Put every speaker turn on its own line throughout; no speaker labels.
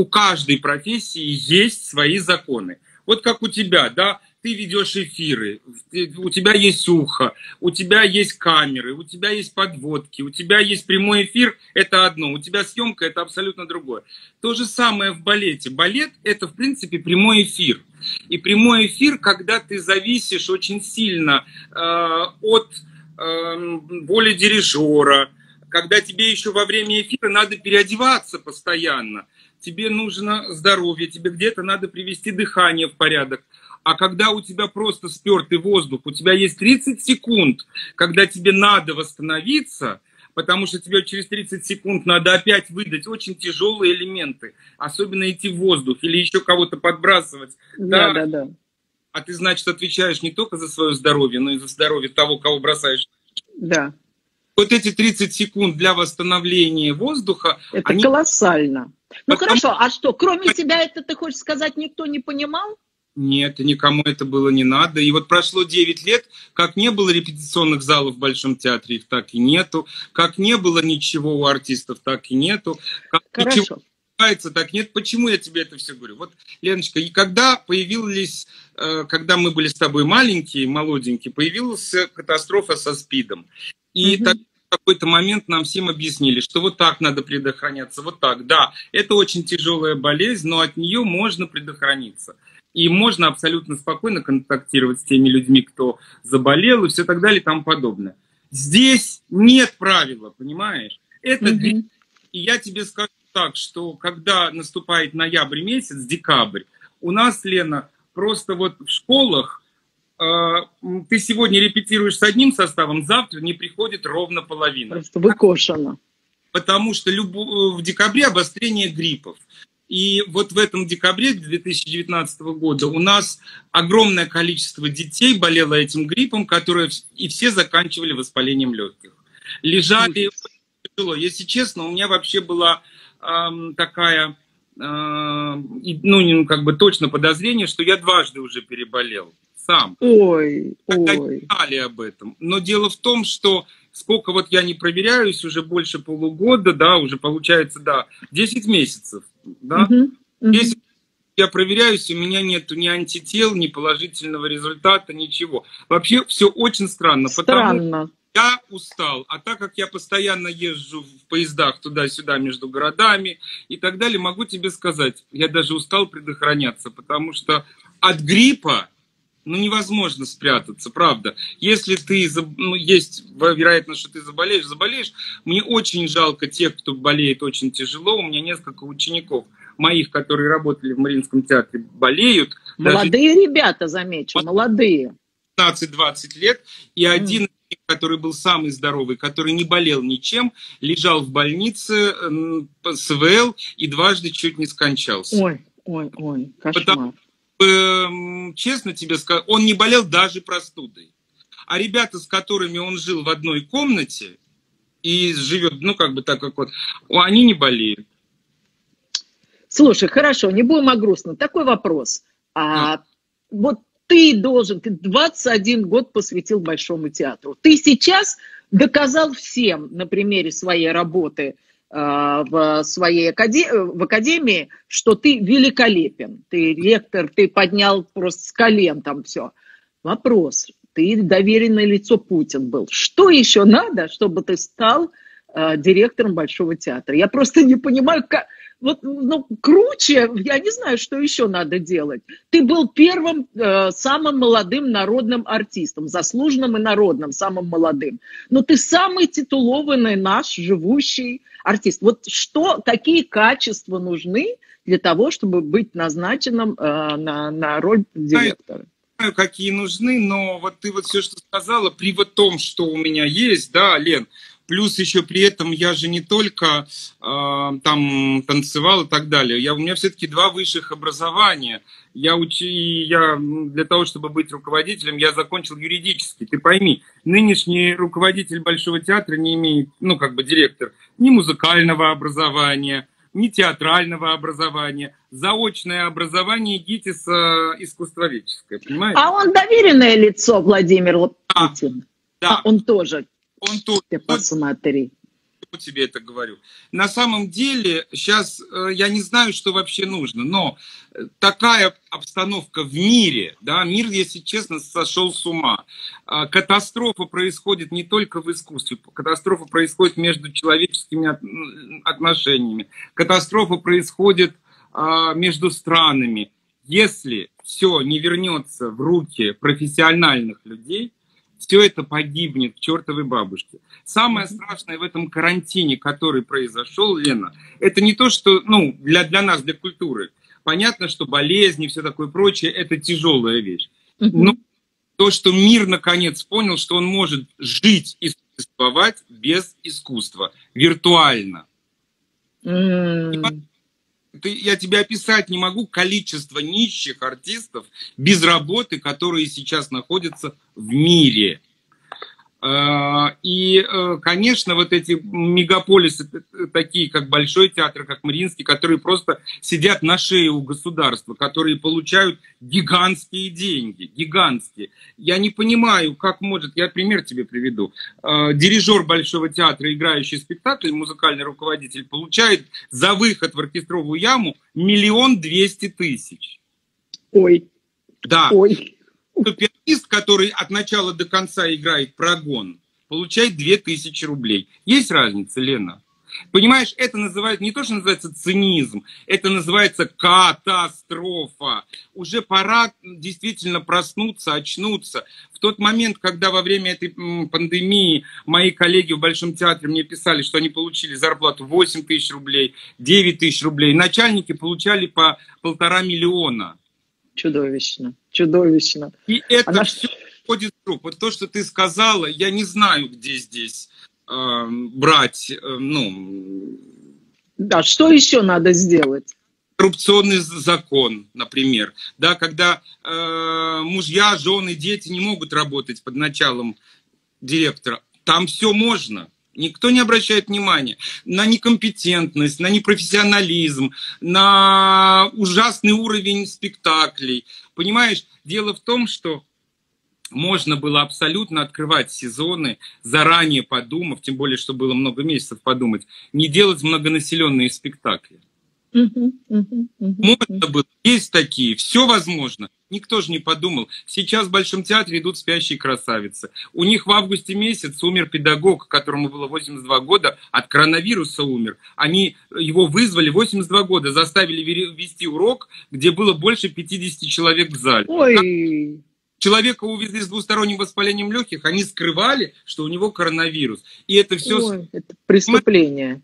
у каждой профессии есть свои законы. Вот как у тебя, да, ты ведешь эфиры, у тебя есть ухо, у тебя есть камеры, у тебя есть подводки, у тебя есть прямой эфир, это одно, у тебя съемка, это абсолютно другое. То же самое в балете. Балет – это, в принципе, прямой эфир. И прямой эфир, когда ты зависишь очень сильно э, от э, воли дирижера, когда тебе еще во время эфира надо переодеваться постоянно, тебе нужно здоровье, тебе где-то надо привести дыхание в порядок. А когда у тебя просто спертый воздух, у тебя есть 30 секунд, когда тебе надо восстановиться, потому что тебе через 30 секунд надо опять выдать очень тяжелые элементы, особенно идти в воздух или еще кого-то подбрасывать.
Да, да, да.
А ты, значит, отвечаешь не только за свое здоровье, но и за здоровье того, кого бросаешь.
Да.
Вот эти 30 секунд для восстановления воздуха...
Это они... колоссально. Ну Потому... хорошо, а что, кроме тебя это, ты хочешь сказать, никто не понимал?
Нет, никому это было не надо. И вот прошло 9 лет, как не было репетиционных залов в Большом театре, их так и нету. Как не было ничего у артистов, так и нету. Как
Хорошо. Ничего
так нет. Почему я тебе это все говорю? Вот, Леночка, и когда появились, э, когда мы были с тобой маленькие, молоденькие, появилась катастрофа со СПИДом. И так, в какой-то момент нам всем объяснили, что вот так надо предохраняться, вот так. Да, это очень тяжелая болезнь, но от нее можно предохраниться. И можно абсолютно спокойно контактировать с теми людьми, кто заболел и все так далее и тому подобное. Здесь нет правила, понимаешь? Это mm-hmm. И я тебе скажу так, что когда наступает ноябрь месяц, декабрь, у нас, Лена, просто вот в школах ты сегодня репетируешь с одним составом, завтра не приходит ровно половина.
Просто выкошено.
Потому что люб... в декабре обострение гриппов. И вот в этом декабре 2019 года у нас огромное количество детей болело этим гриппом, которые и все заканчивали воспалением легких. Лежали тяжело. Если честно, у меня вообще была эм, такая, э, ну, как бы точно подозрение, что я дважды уже переболел сам.
Ой, ой.
Знали об этом. Но дело в том, что сколько вот я не проверяюсь, уже больше полугода, да, уже получается, да, 10 месяцев да? Угу, угу. Я проверяюсь, у меня нет ни антител, ни положительного результата, ничего. Вообще все очень странно.
Странно. Потому
я устал, а так как я постоянно езжу в поездах туда-сюда между городами и так далее, могу тебе сказать, я даже устал предохраняться, потому что от гриппа ну, невозможно спрятаться, правда. Если ты, ну, есть вероятность, что ты заболеешь, заболеешь. Мне очень жалко тех, кто болеет очень тяжело. У меня несколько учеников моих, которые работали в Мариинском театре, болеют.
Молодые Даже... ребята, замечу, молодые.
15-20 лет. И mm. один который был самый здоровый, который не болел ничем, лежал в больнице с ВЛ и дважды чуть не скончался.
Ой, ой, ой, кошмар. Потому
Честно тебе скажу, он не болел даже простудой. А ребята, с которыми он жил в одной комнате и живет, ну, как бы так, как вот, они не болеют.
Слушай, хорошо, не будем о грустном. Такой вопрос. А, а. Вот ты должен, ты 21 год посвятил Большому театру. Ты сейчас доказал всем на примере своей работы – в своей академии, в академии, что ты великолепен, ты ректор, ты поднял просто с колен там все. Вопрос, ты доверенное лицо Путин был. Что еще надо, чтобы ты стал э, директором Большого театра? Я просто не понимаю, как, вот, ну, круче, я не знаю, что еще надо делать. Ты был первым, э, самым молодым народным артистом, заслуженным и народным, самым молодым. Но ты самый титулованный наш живущий артист. Вот что, какие качества нужны для того, чтобы быть назначенным э, на, на роль директора?
какие нужны, но вот ты вот все, что сказала, при вот том, что у меня есть, да, Лен, Плюс еще при этом я же не только э, там танцевал и так далее. Я, у меня все-таки два высших образования. Я учи, я для того, чтобы быть руководителем, я закончил юридический. Ты пойми, нынешний руководитель Большого театра не имеет, ну как бы директор, ни музыкального образования, ни театрального образования, заочное образование ГИТИС искусствоведческое, понимаете?
А он доверенное лицо, Владимир Путин. Да. А он тоже
он тут.
Ты посмотри.
тебе это говорю. На самом деле, сейчас э, я не знаю, что вообще нужно, но э, такая обстановка в мире, да, мир, если честно, сошел с ума. А, катастрофа происходит не только в искусстве, катастрофа происходит между человеческими отношениями, катастрофа происходит а, между странами. Если все не вернется в руки профессиональных людей, все это погибнет к чертовой бабушке. Самое страшное в этом карантине, который произошел, Лена, это не то, что, ну, для, для нас, для культуры. Понятно, что болезни, все такое прочее, это тяжелая вещь. Но то, что мир наконец понял, что он может жить и существовать без искусства, виртуально. Mm ты, я тебе описать не могу количество нищих артистов без работы, которые сейчас находятся в мире. А, и, э, конечно, вот эти мегаполисы, такие как Большой театр, как Мариинский, которые просто сидят на шее у государства, которые получают гигантские деньги, гигантские. Я не понимаю, как может, я пример тебе приведу. А, дирижер Большого театра, играющий спектакль, музыкальный руководитель, получает за выход в оркестровую яму миллион двести тысяч.
Ой.
Да. Ой пианист, который от начала до конца играет прогон, получает 2000 рублей. Есть разница, Лена? Понимаешь, это называется не то, что называется цинизм, это называется катастрофа. Уже пора действительно проснуться, очнуться. В тот момент, когда во время этой пандемии мои коллеги в Большом театре мне писали, что они получили зарплату 8 тысяч рублей, 9 тысяч рублей, начальники получали по полтора миллиона.
Чудовищно, чудовищно.
И это Она... все входит в группу. Вот то, что ты сказала, я не знаю, где здесь э, брать, э, ну...
Да, что еще надо сделать?
коррупционный закон, например, да, когда э, мужья, жены, дети не могут работать под началом директора, там все можно. Никто не обращает внимания на некомпетентность, на непрофессионализм, на ужасный уровень спектаклей. Понимаешь, дело в том, что можно было абсолютно открывать сезоны, заранее подумав, тем более, что было много месяцев подумать, не делать многонаселенные спектакли. Можно было, есть такие, все возможно. Никто же не подумал. Сейчас в Большом театре идут спящие красавицы. У них в августе месяц умер педагог, которому было 82 года, от коронавируса умер. Они его вызвали 82 года, заставили вести урок, где было больше 50 человек в зале. Ой. Человека увезли с двусторонним воспалением легких, они скрывали, что у него коронавирус. И это все...
Ой, это преступление.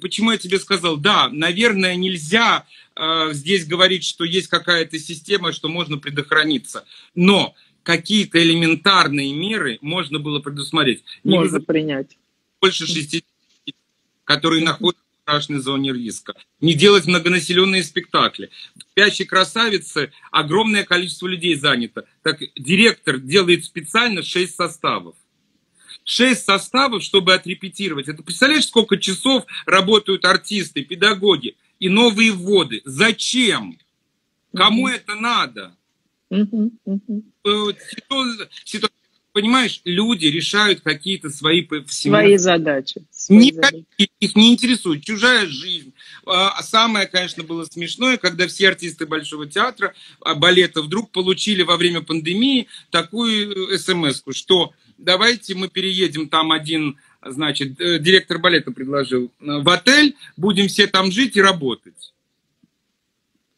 Почему я тебе сказал, да, наверное, нельзя э, здесь говорить, что есть какая-то система, что можно предохраниться. Но какие-то элементарные меры можно было предусмотреть.
Можно Не принять.
Больше 60, которые находятся в страшной зоне риска. Не делать многонаселенные спектакли. В «Спящей красавице» огромное количество людей занято. Так директор делает специально 6 составов шесть составов, чтобы отрепетировать. Это представляешь, сколько часов работают артисты, педагоги и новые вводы. Зачем? Кому mm-hmm. это надо? Mm-hmm. Mm-hmm. Понимаешь, люди решают какие-то свои
свои задачи.
Свои задачи. Их не интересует чужая жизнь. А самое, конечно, было смешное, когда все артисты Большого театра, а, балета вдруг получили во время пандемии такую э, смс что давайте мы переедем там один, значит, э, директор балета предложил, в отель, будем все там жить и работать.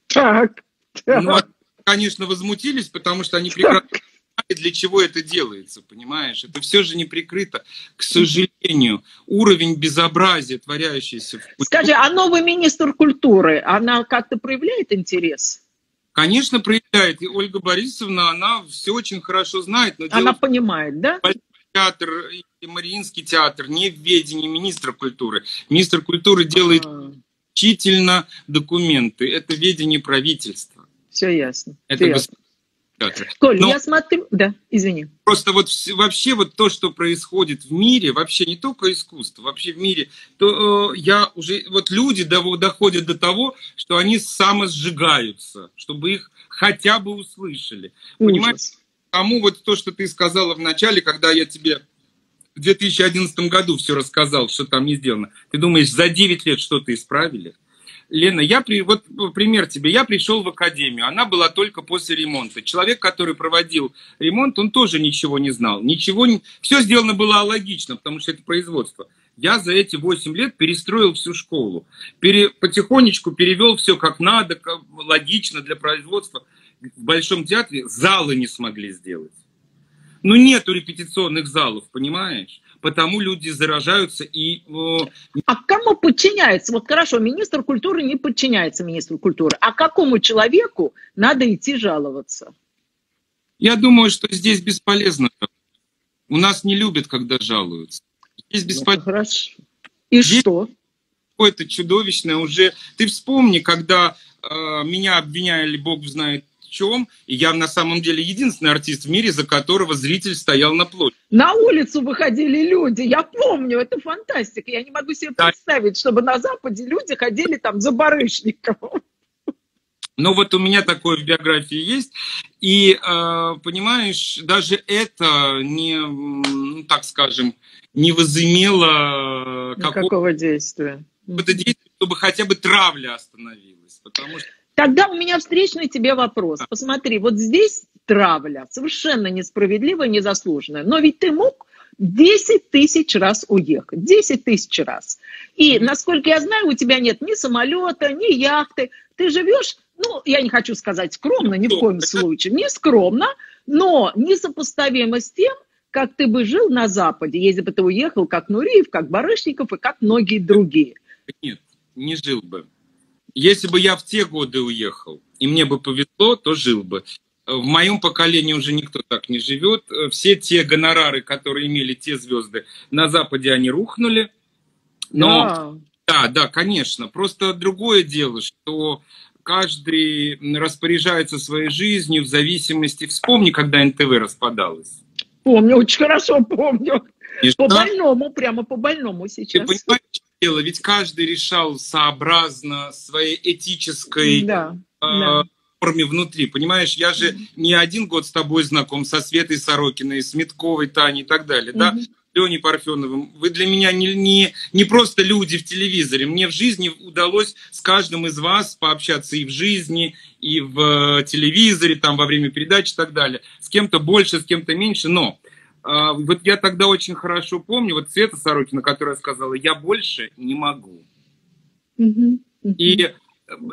Так. Ну, конечно, возмутились, потому что они прекрасно понимают, для чего это делается, понимаешь? Это все же не прикрыто. К сожалению, уровень безобразия, творяющийся
в... Скажи, а новый министр культуры, она как-то проявляет интерес?
Конечно, проявляет. И Ольга Борисовна, она все очень хорошо знает.
Но она понимает, да?
театр и Мариинский театр не в ведении министра культуры. Министр культуры делает а. исключительно документы. Это ведение правительства.
Все ясно. Это Все ясно. Коль, Но я смотрю... Да, извини.
Просто вот вообще вот то, что происходит в мире, вообще не только искусство, вообще в мире, то э, я уже... Вот люди доходят до того, что они самосжигаются, чтобы их хотя бы услышали. Ужас. Понимаете? Тому вот то, что ты сказала в начале, когда я тебе в 2011 году все рассказал, что там не сделано. Ты думаешь, за 9 лет что-то исправили? Лена, я при, вот пример тебе. Я пришел в академию, она была только после ремонта. Человек, который проводил ремонт, он тоже ничего не знал. Ничего не... Все сделано было логично, потому что это производство. Я за эти 8 лет перестроил всю школу. Пере, потихонечку перевел все как надо, как, логично для производства. В Большом театре залы не смогли сделать. Ну, нету репетиционных залов, понимаешь? Потому люди заражаются и...
А кому подчиняется? Вот хорошо, министр культуры не подчиняется министру культуры. А какому человеку надо идти жаловаться?
Я думаю, что здесь бесполезно. У нас не любят, когда жалуются. Здесь ну, бесполезно.
Ну, хорошо. И здесь что?
Какое-то чудовищное уже... Ты вспомни, когда э, меня обвиняли, бог знает чем. И я на самом деле единственный артист в мире, за которого зритель стоял на площади.
На улицу выходили люди, я помню, это фантастика. Я не могу себе да. представить, чтобы на Западе люди ходили там за барышником.
Ну вот у меня такое в биографии есть. И, э, понимаешь, даже это не, ну, так скажем, не возымело
какого действия.
Это действие, чтобы хотя бы травля остановилась. Потому что
Тогда у меня встречный тебе вопрос. Посмотри, вот здесь травля совершенно несправедливая, незаслуженная. Но ведь ты мог 10 тысяч раз уехать. 10 тысяч раз. И, насколько я знаю, у тебя нет ни самолета, ни яхты. Ты живешь, ну, я не хочу сказать скромно, ни в коем случае, не скромно, но несопоставимо с тем, как ты бы жил на Западе, если бы ты уехал, как Нуриев, как Барышников и как многие другие.
Нет, не жил бы. Если бы я в те годы уехал, и мне бы повезло, то жил бы. В моем поколении уже никто так не живет. Все те гонорары, которые имели те звезды, на Западе они рухнули. Но да, да, да конечно. Просто другое дело, что каждый распоряжается своей жизнью в зависимости... Вспомни, когда НТВ распадалось.
Помню, очень хорошо помню. И по больному, прямо по больному сейчас. Ты
понимаешь, дело, ведь каждый решал сообразно своей этической да, э, да. форме внутри. Понимаешь, я же mm-hmm. не один год с тобой знаком, со Светой Сорокиной, с Митковой, Таней и так далее, mm-hmm. да? Леней Парфеновым. Вы для меня не, не, не просто люди в телевизоре. Мне в жизни удалось с каждым из вас пообщаться и в жизни, и в телевизоре, там, во время передач и так далее. С кем-то больше, с кем-то меньше, но вот я тогда очень хорошо помню, вот Света Сорокина, которая сказала, я больше не могу.
Угу, угу.
И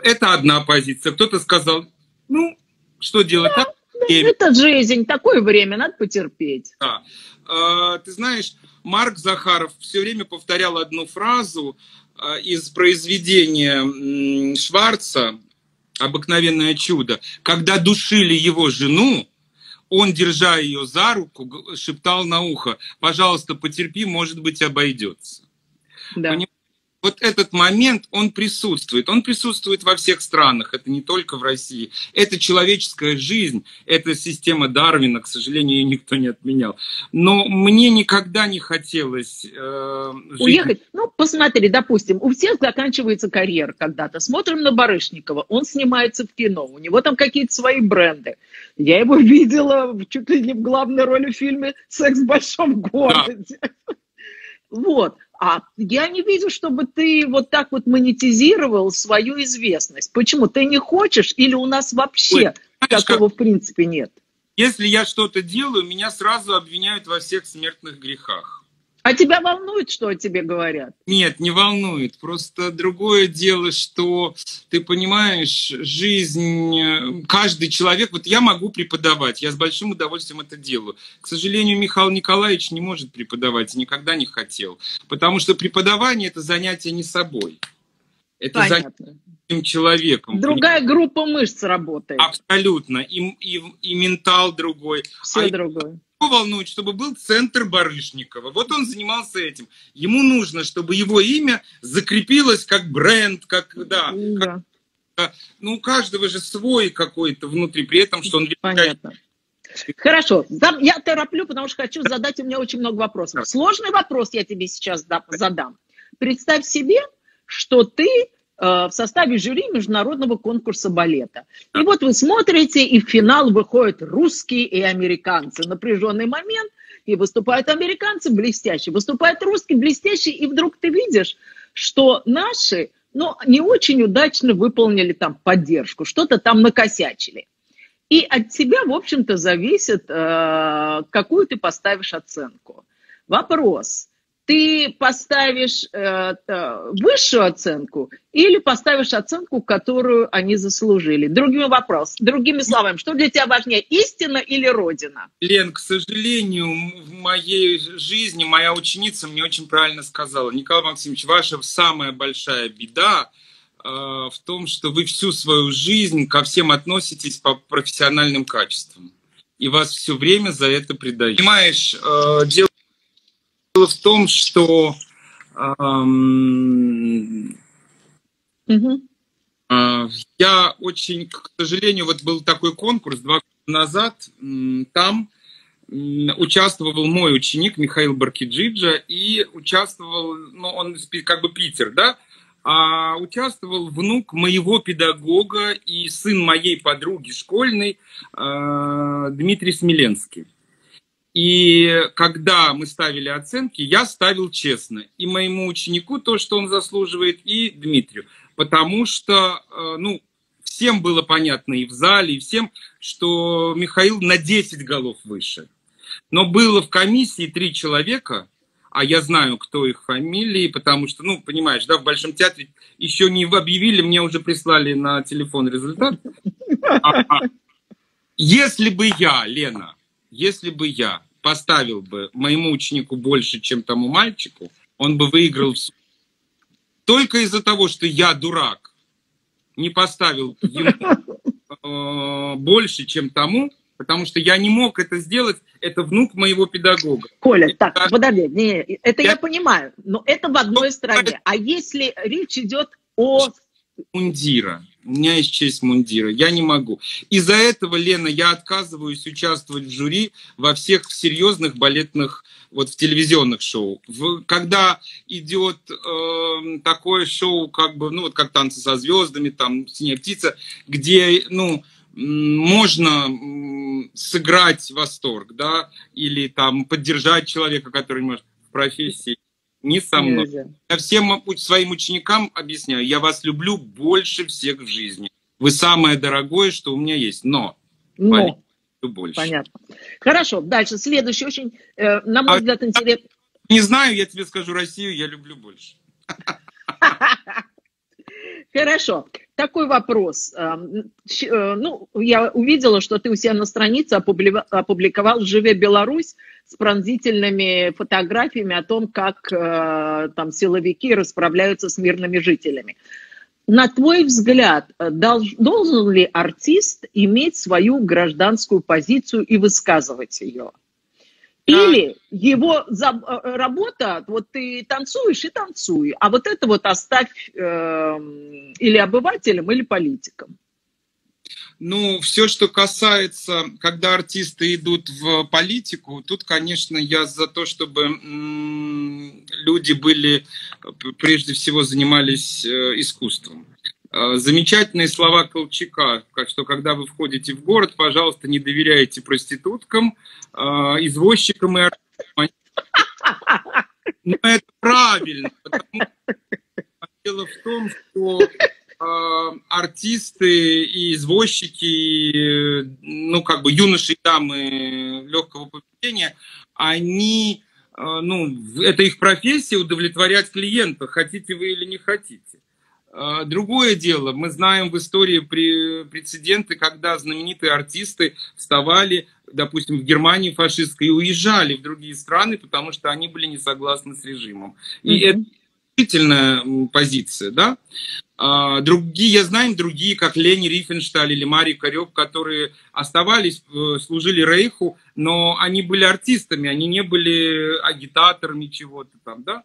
это одна позиция. Кто-то сказал, ну, что делать? Да,
да, это жизнь, такое время, надо потерпеть.
Да. А, ты знаешь, Марк Захаров все время повторял одну фразу а, из произведения Шварца «Обыкновенное чудо». Когда душили его жену, он, держа ее за руку, шептал на ухо, пожалуйста, потерпи, может быть, обойдется. Да вот этот момент, он присутствует. Он присутствует во всех странах, это не только в России. Это человеческая жизнь, это система Дарвина, к сожалению, ее никто не отменял. Но мне никогда не хотелось э,
жить... Уехать? Ну, посмотри, допустим, у всех заканчивается карьера когда-то. Смотрим на Барышникова, он снимается в кино, у него там какие-то свои бренды. Я его видела чуть ли не в главной роли в фильме «Секс в большом городе». Да. Вот. А я не вижу, чтобы ты вот так вот монетизировал свою известность. Почему? Ты не хочешь или у нас вообще Ой, такого как... в принципе нет?
Если я что-то делаю, меня сразу обвиняют во всех смертных грехах.
А тебя волнует, что о тебе говорят?
Нет, не волнует. Просто другое дело, что ты понимаешь, жизнь, каждый человек, вот я могу преподавать, я с большим удовольствием это делаю. К сожалению, Михаил Николаевич не может преподавать, никогда не хотел. Потому что преподавание – это занятие не собой. Это Понятно. занятие человеком.
Другая понимаешь? группа мышц работает.
Абсолютно. И, и, и ментал другой.
Все а другое
волнует, чтобы был центр Барышникова. Вот он занимался этим. Ему нужно, чтобы его имя закрепилось как бренд, как, да, да. Как, ну, у каждого же свой какой-то внутри, при этом, что он...
Понятно. Хорошо, я тороплю, потому что хочу задать, у меня очень много вопросов. Сложный вопрос я тебе сейчас задам. Представь себе, что ты Э, в составе жюри международного конкурса балета. И вот вы смотрите, и в финал выходят русские и американцы. Напряженный момент. и выступают американцы блестяще, выступают русские блестяще, и вдруг ты видишь, что наши, ну, не очень удачно выполнили там поддержку, что-то там накосячили. И от тебя, в общем-то, зависит, э, какую ты поставишь оценку. Вопрос – ты поставишь э, высшую оценку или поставишь оценку, которую они заслужили? Другими вопрос, другими словами, что для тебя важнее, истина или родина?
Лен, к сожалению, в моей жизни моя ученица мне очень правильно сказала, Николай Максимович, ваша самая большая беда э, в том, что вы всю свою жизнь ко всем относитесь по профессиональным качествам. И вас все время за это предают. Понимаешь, э, дело Дело в том, что эм, угу. э, я очень, к сожалению, вот был такой конкурс два года назад, там участвовал мой ученик Михаил Баркиджиджа и участвовал, ну, он как бы Питер, да, а участвовал внук моего педагога и сын моей подруги школьной э, Дмитрий Смеленский. И когда мы ставили оценки, я ставил честно. И моему ученику то, что он заслуживает, и Дмитрию. Потому что, э, ну, всем было понятно и в зале, и всем, что Михаил на 10 голов выше. Но было в комиссии три человека, а я знаю, кто их фамилии, потому что, ну, понимаешь, да, в Большом театре еще не объявили, мне уже прислали на телефон результат. Если бы я, Лена, если бы я поставил бы моему ученику больше, чем тому мальчику, он бы выиграл все. Только из-за того, что я дурак, не поставил ему э, больше, чем тому, потому что я не мог это сделать, это внук моего педагога.
Коля, это, так, подожди, не, это я, я понимаю, но это в одной стране. А если речь идет о...
Мундира. У меня есть честь мундира. Я не могу. Из-за этого, Лена, я отказываюсь участвовать в жюри во всех серьезных балетных, вот в телевизионных шоу. В, когда идет э, такое шоу, как бы, ну вот как «Танцы со звездами», там «Синяя птица», где, ну, можно сыграть восторг, да, или там поддержать человека, который может в профессии не со мной. Нельзя. Я всем своим ученикам объясняю, я вас люблю больше всех в жизни. Вы самое дорогое, что у меня есть, но,
но. больше. Понятно. Хорошо, дальше. Следующий очень, э, на мой а, взгляд, интересный.
Не знаю, я тебе скажу, Россию я люблю больше.
Хорошо. Такой вопрос. Э, ну, я увидела, что ты у себя на странице опубликовал «Живе Беларусь» с пронзительными фотографиями о том, как э, там силовики расправляются с мирными жителями. На твой взгляд, э, должен ли артист иметь свою гражданскую позицию и высказывать ее? Или его э, работа, вот ты танцуешь и танцуй, а вот это вот оставь э, или обывателям, или политикам.
Ну, все, что касается, когда артисты идут в политику, тут, конечно, я за то, чтобы люди были, прежде всего, занимались э, искусством. Э, замечательные слова Колчака, что когда вы входите в город, пожалуйста, не доверяйте проституткам, э, извозчикам и артистам. Но это правильно, потому дело в том, что артисты и извозчики, ну, как бы юноши и дамы легкого поведения, они, ну, это их профессия удовлетворять клиента, хотите вы или не хотите. Другое дело, мы знаем в истории прецеденты, когда знаменитые артисты вставали, допустим, в Германии фашистской и уезжали в другие страны, потому что они были не согласны с режимом. И mm-hmm. это действительно позиция, да. А, другие, я знаю другие, как Лени Рифеншталь или Марий Карев, которые оставались, э, служили Рейху, но они были артистами, они не были агитаторами чего-то там, да.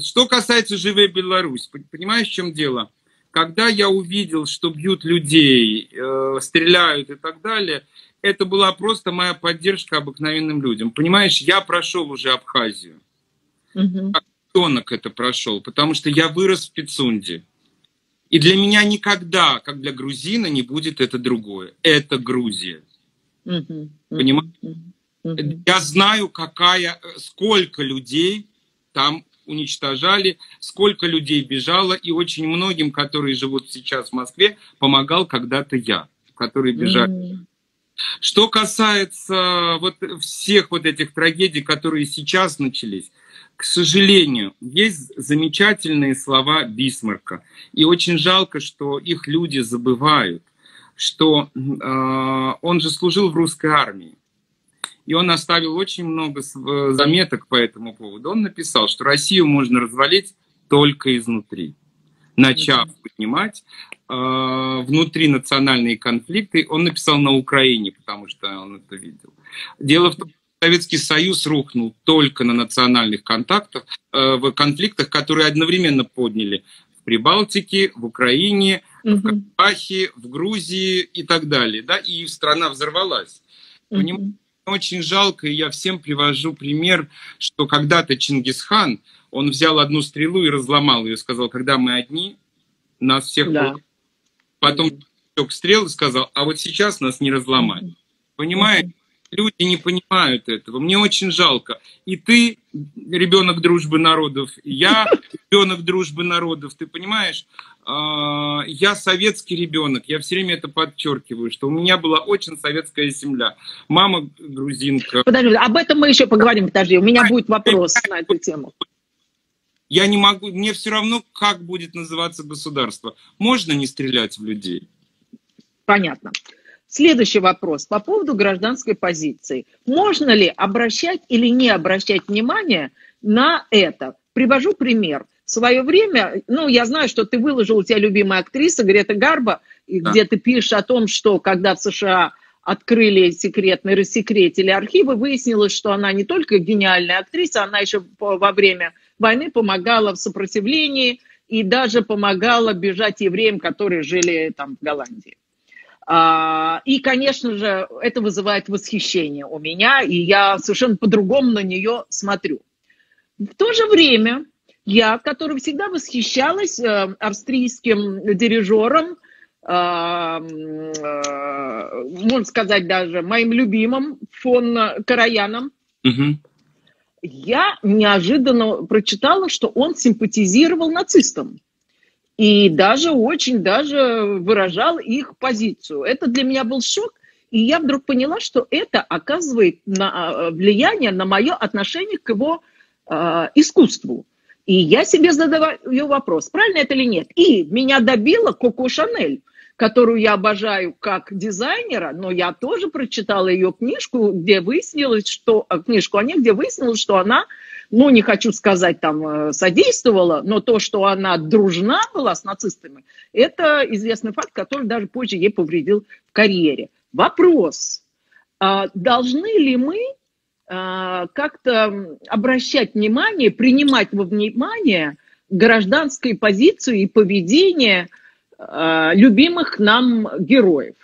Что касается «Живая Беларусь», понимаешь, в чем дело? Когда я увидел, что бьют людей, э, стреляют и так далее, это была просто моя поддержка обыкновенным людям. Понимаешь, я прошел уже Абхазию. Угу. Ребенок это прошел, потому что я вырос в Пицунде. И для меня никогда, как для грузина, не будет это другое. Это Грузия. Понимаешь? Угу. Угу. Я знаю, какая, сколько людей там уничтожали, сколько людей бежало, и очень многим, которые живут сейчас в Москве, помогал когда-то я, которые бежали. Mm. Что касается вот всех вот этих трагедий, которые сейчас начались, к сожалению, есть замечательные слова Бисмарка. И очень жалко, что их люди забывают, что э, он же служил в русской армии. И он оставил очень много заметок по этому поводу. Он написал, что Россию можно развалить только изнутри. Начав поднимать э, внутри национальные конфликты, он написал на Украине, потому что он это видел. Дело в том, Советский Союз рухнул только на национальных контактах, э, в конфликтах, которые одновременно подняли в Прибалтике, в Украине, угу. в Карабахе, в Грузии и так далее. Да? И страна взорвалась. Угу. Очень жалко, и я всем привожу пример, что когда-то Чингисхан, он взял одну стрелу и разломал ее, сказал, когда мы одни, нас всех... Да. Потом стрел и сказал, а вот сейчас нас не разломать. Понимаете? Люди не понимают этого. Мне очень жалко. И ты ребенок дружбы народов, и я ребенок дружбы народов. Ты понимаешь? А, я советский ребенок. Я все время это подчеркиваю, что у меня была очень советская земля. Мама грузинка.
Подожди, об этом мы еще поговорим. Подожди, у меня будет вопрос на эту тему.
Я не могу, мне все равно, как будет называться государство. Можно не стрелять в людей?
Понятно. Следующий вопрос по поводу гражданской позиции. Можно ли обращать или не обращать внимание на это? Привожу пример. В свое время, ну, я знаю, что ты выложил, у тебя любимая актриса Грета Гарба, да. где ты пишешь о том, что когда в США открыли секретные, рассекретили архивы, выяснилось, что она не только гениальная актриса, она еще во время войны помогала в сопротивлении и даже помогала бежать евреям, которые жили там в Голландии. А, и, конечно же, это вызывает восхищение у меня, и я совершенно по-другому на нее смотрю. В то же время я, которая всегда восхищалась э, австрийским дирижером, э, э, можно сказать даже моим любимым фон Караяном, угу. я неожиданно прочитала, что он симпатизировал нацистам и даже очень даже выражал их позицию. Это для меня был шок, и я вдруг поняла, что это оказывает на, а, влияние на мое отношение к его э, искусству. И я себе задаю вопрос, правильно это или нет. И меня добила Коко Шанель, которую я обожаю как дизайнера, но я тоже прочитала ее книжку, где выяснилось, что а, книжку о ней, где выяснилось, что она ну, не хочу сказать, там, э, содействовала, но то, что она дружна была с нацистами, это известный факт, который даже позже ей повредил в карьере. Вопрос, а должны ли мы а, как-то обращать внимание, принимать во внимание гражданскую позицию и поведение а, любимых нам героев?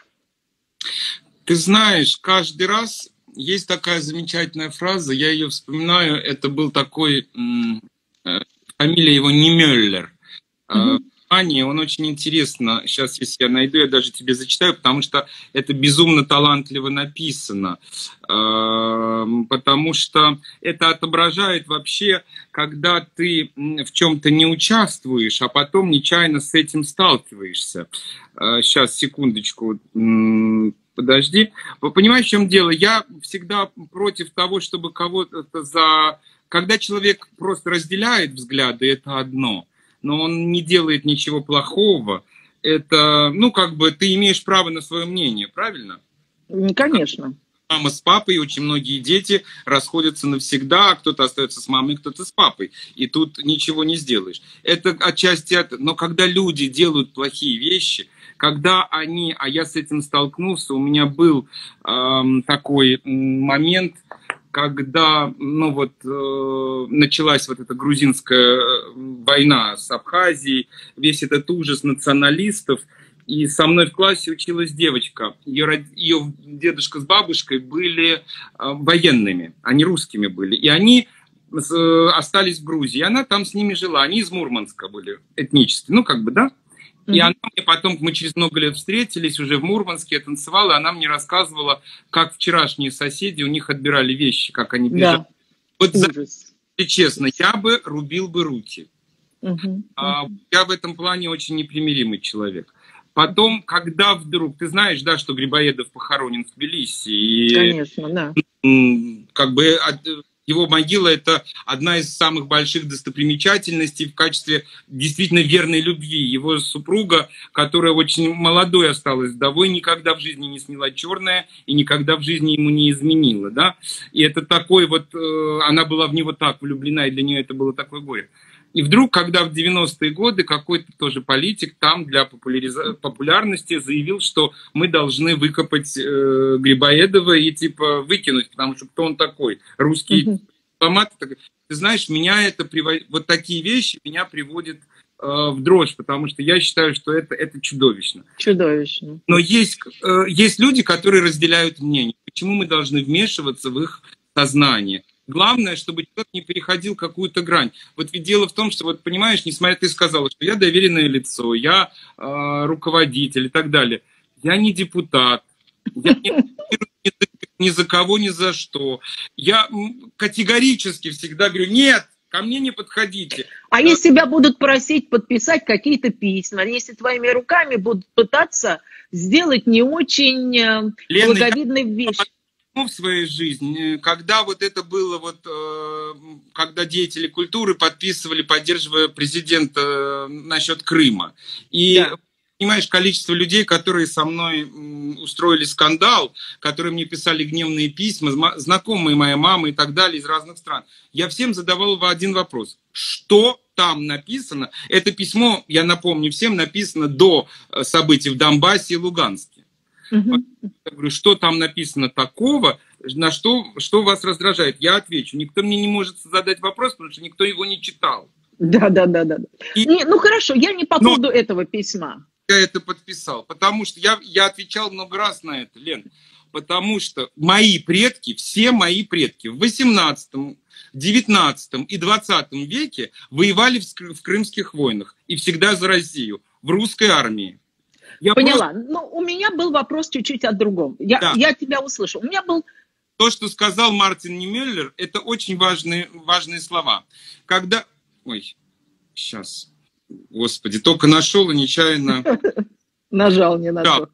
Ты знаешь, каждый раз есть такая замечательная фраза, я ее вспоминаю, это был такой, э, фамилия его не Мюллер. Mm-hmm. Ани, он очень интересно, сейчас, если я найду, я даже тебе зачитаю, потому что это безумно талантливо написано, э, потому что это отображает вообще, когда ты в чем-то не участвуешь, а потом нечаянно с этим сталкиваешься. Сейчас, секундочку, подожди. Вы понимаете, в чем дело? Я всегда против того, чтобы кого-то за... Когда человек просто разделяет взгляды, это одно, но он не делает ничего плохого, это, ну, как бы ты имеешь право на свое мнение, правильно?
Конечно.
Мама с папой, очень многие дети расходятся навсегда, а кто-то остается с мамой, кто-то с папой. И тут ничего не сделаешь. Это отчасти от... Но когда люди делают плохие вещи, когда они, а я с этим столкнулся, у меня был э, такой момент, когда ну вот, э, началась вот эта грузинская э, война с Абхазией, весь этот ужас националистов, и со мной в классе училась девочка. Ее, ее дедушка с бабушкой были э, военными, они русскими были. И они э, остались в Грузии. Она там с ними жила. Они из Мурманска были этнически. Ну, как бы, да? И она мне потом, мы через много лет встретились уже в Мурманске, я танцевала, и она мне рассказывала, как вчерашние соседи у них отбирали вещи, как они бежали. Да. Вот за, если честно, я бы рубил бы руки. Угу. А, я в этом плане очень непримиримый человек. Потом, когда вдруг, ты знаешь, да, что Грибоедов похоронен в Тбилиси. И,
Конечно, да.
Как бы его могила – это одна из самых больших достопримечательностей в качестве действительно верной любви. Его супруга, которая очень молодой осталась вдовой, никогда в жизни не сняла черное и никогда в жизни ему не изменила. Да? И это такой вот, э, она была в него так влюблена, и для нее это было такое горе. И вдруг, когда в 90-е годы какой-то тоже политик там для популяриза... популярности заявил, что мы должны выкопать э, Грибоедова и типа выкинуть, потому что кто он такой? Русский uh-huh. дипломат? Ты знаешь, меня это приводит, вот такие вещи меня приводят э, в дрожь, потому что я считаю, что это, это чудовищно.
Чудовищно.
Но есть, э, есть люди, которые разделяют мнение. Почему мы должны вмешиваться в их сознание? Главное, чтобы человек не переходил какую-то грань. Вот ведь дело в том, что, вот понимаешь, несмотря ты сказала, что я доверенное лицо, я э, руководитель и так далее, я не депутат, я не ни, ни за кого, ни за что. Я категорически всегда говорю, нет, ко мне не подходите.
А если тебя будут просить подписать какие-то письма, если твоими руками будут пытаться сделать не очень э, Лена, благовидные я... вещи
в своей жизни, когда вот это было вот, э, когда деятели культуры подписывали, поддерживая президента э, насчет Крыма. И да. понимаешь, количество людей, которые со мной устроили скандал, которые мне писали гневные письма, знакомые моя мама и так далее из разных стран. Я всем задавал один вопрос. Что там написано? Это письмо, я напомню всем, написано до э, событий в Донбассе и Луганске. Угу. Я говорю, что там написано такого, на что, что вас раздражает? Я отвечу. Никто мне не может задать вопрос, потому что никто его не читал.
Да, да, да, да. И... Не, ну хорошо, я не по поводу Но... этого письма.
Я это подписал, потому что я, я отвечал много раз на это, Лен. Потому что мои предки, все мои предки в 18 19 и 20 веке воевали в, в крымских войнах и всегда за Россию, в русской армии.
Я Поняла. Просто... Ну, у меня был вопрос чуть-чуть о другом. Я, да. я тебя услышал. У меня был...
То, что сказал Мартин Немеллер, это очень важные, важные слова. Когда... Ой, сейчас. Господи, только нашел и нечаянно...
Нажал не на
то.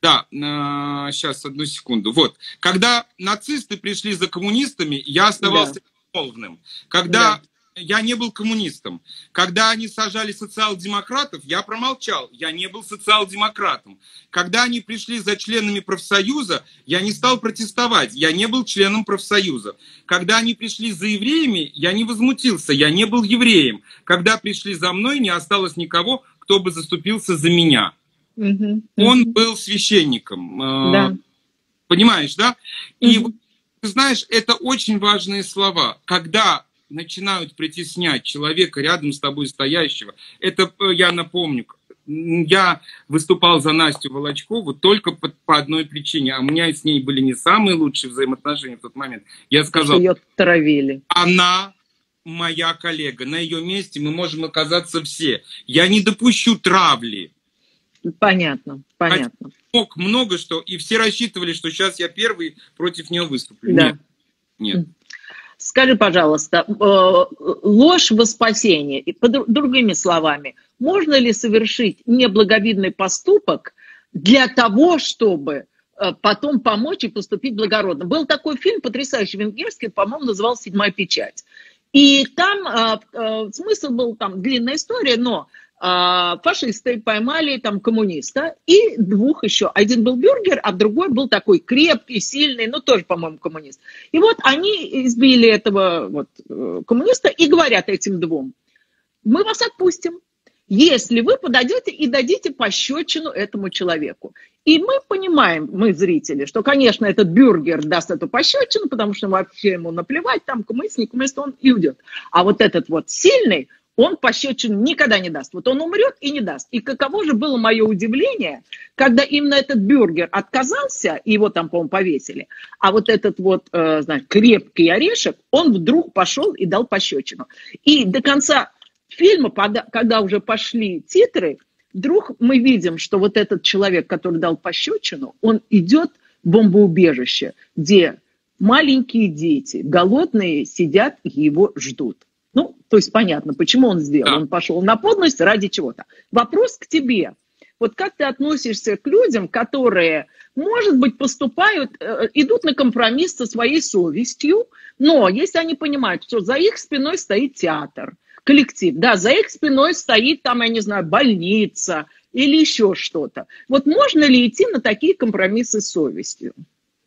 Да, сейчас, одну секунду. Вот. Когда нацисты пришли за коммунистами, я оставался да. Когда да я не был коммунистом. Когда они сажали социал-демократов, я промолчал, я не был социал-демократом. Когда они пришли за членами профсоюза, я не стал протестовать, я не был членом профсоюза. Когда они пришли за евреями, я не возмутился, я не был евреем. Когда пришли за мной, не осталось никого, кто бы заступился за меня. Угу, Он угу. был священником. Э, да. Понимаешь, да? И угу. ты знаешь, это очень важные слова. Когда начинают притеснять человека рядом с тобой стоящего. Это, э, я напомню, я выступал за Настю Волочкову только по, по одной причине. А у меня с ней были не самые лучшие взаимоотношения в тот момент. Я сказал,
ее травили.
Она моя коллега. На ее месте мы можем оказаться все. Я не допущу травли.
Понятно, понятно.
Мог много что, и все рассчитывали, что сейчас я первый против нее выступлю. Да. Нет, нет.
Скажи, пожалуйста, э, ложь во спасение, и другими словами, можно ли совершить неблаговидный поступок для того, чтобы э, потом помочь и поступить благородно? Был такой фильм потрясающий венгерский, по-моему, назывался «Седьмая печать». И там э, смысл был, там длинная история, но фашисты поймали там коммуниста и двух еще. Один был бюргер, а другой был такой крепкий, сильный, ну тоже, по-моему, коммунист. И вот они избили этого вот э, коммуниста и говорят этим двум, мы вас отпустим, если вы подойдете и дадите пощечину этому человеку. И мы понимаем, мы зрители, что, конечно, этот бюргер даст эту пощечину, потому что вообще ему наплевать, там коммунист, не коммунист, он и уйдет. А вот этот вот сильный, он пощечину никогда не даст. Вот он умрет и не даст. И каково же было мое удивление, когда именно этот бюргер отказался, его там, по-моему, повесили, а вот этот вот, э, знаешь, крепкий орешек, он вдруг пошел и дал пощечину. И до конца фильма, когда уже пошли титры, вдруг мы видим, что вот этот человек, который дал пощечину, он идет в бомбоубежище, где маленькие дети, голодные, сидят и его ждут. Ну, то есть понятно, почему он сделал. Он пошел на подлость ради чего-то. Вопрос к тебе. Вот как ты относишься к людям, которые, может быть, поступают, э, идут на компромисс со своей совестью, но если они понимают, что за их спиной стоит театр, коллектив, да, за их спиной стоит там, я не знаю, больница или еще что-то. Вот можно ли идти на такие компромиссы с совестью?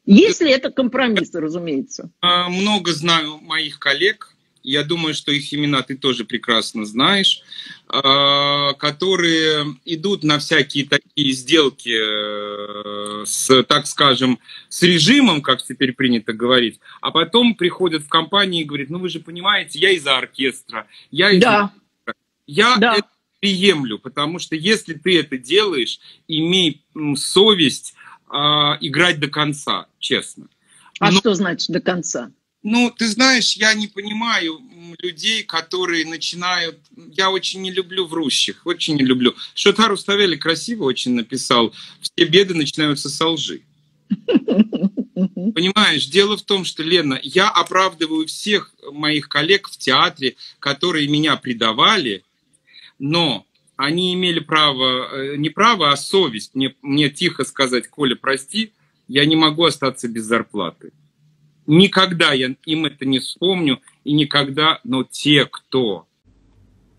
Если это компромиссы, разумеется.
А, много знаю моих коллег, я думаю, что их имена ты тоже прекрасно знаешь, а, которые идут на всякие такие сделки э, с, так скажем, с режимом, как теперь принято говорить, а потом приходят в компанию и говорят, ну вы же понимаете, я из-за оркестра, я из-за... Да. Я да. это приемлю, потому что если ты это делаешь, имей совесть э, играть до конца, честно.
А Но... что значит до конца?
Ну, ты знаешь, я не понимаю людей, которые начинают... Я очень не люблю врущих, очень не люблю. Шотар Руставели красиво очень написал. Все беды начинаются со лжи. Понимаешь, дело в том, что, Лена, я оправдываю всех моих коллег в театре, которые меня предавали, но они имели право, э, не право, а совесть мне, мне тихо сказать, Коля, прости, я не могу остаться без зарплаты. Никогда я им это не вспомню, и никогда, но те, кто...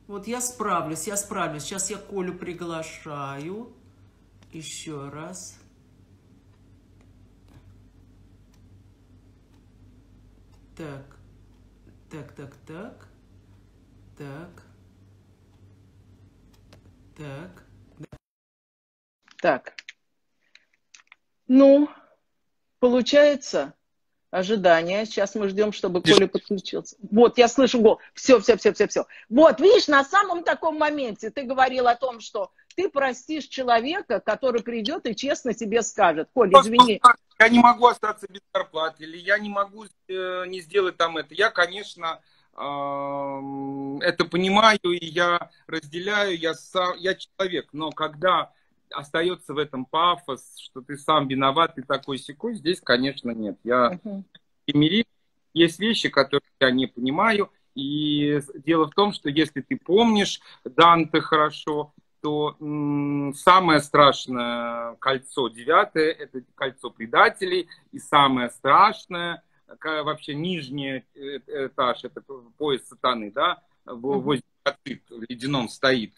Вот я справлюсь, я справлюсь. Сейчас я Колю приглашаю. Еще раз. Так, так, так, так, так, так.
Так. Ну, получается, ожидания. Сейчас мы ждем, чтобы Коля подключился. Вот, я слышу гол. Все, все, все, все, все. Вот, видишь, на самом таком моменте ты говорил о том, что ты простишь человека, который придет и честно тебе скажет. Коля, извини.
Я не могу остаться без зарплаты, или я не могу э, не сделать там это. Я, конечно, э, это понимаю, и я разделяю, я, сам, я человек, но когда остается в этом пафос, что ты сам виноват, ты такой секой, здесь, конечно, нет. Я uh-huh. мирить. Есть вещи, которые я не понимаю, и дело в том, что если ты помнишь Данте хорошо, то м- самое страшное кольцо девятое – это кольцо предателей, и самое страшное, вообще нижний э, этаж, это пояс сатаны, да, возле в ледяном стоит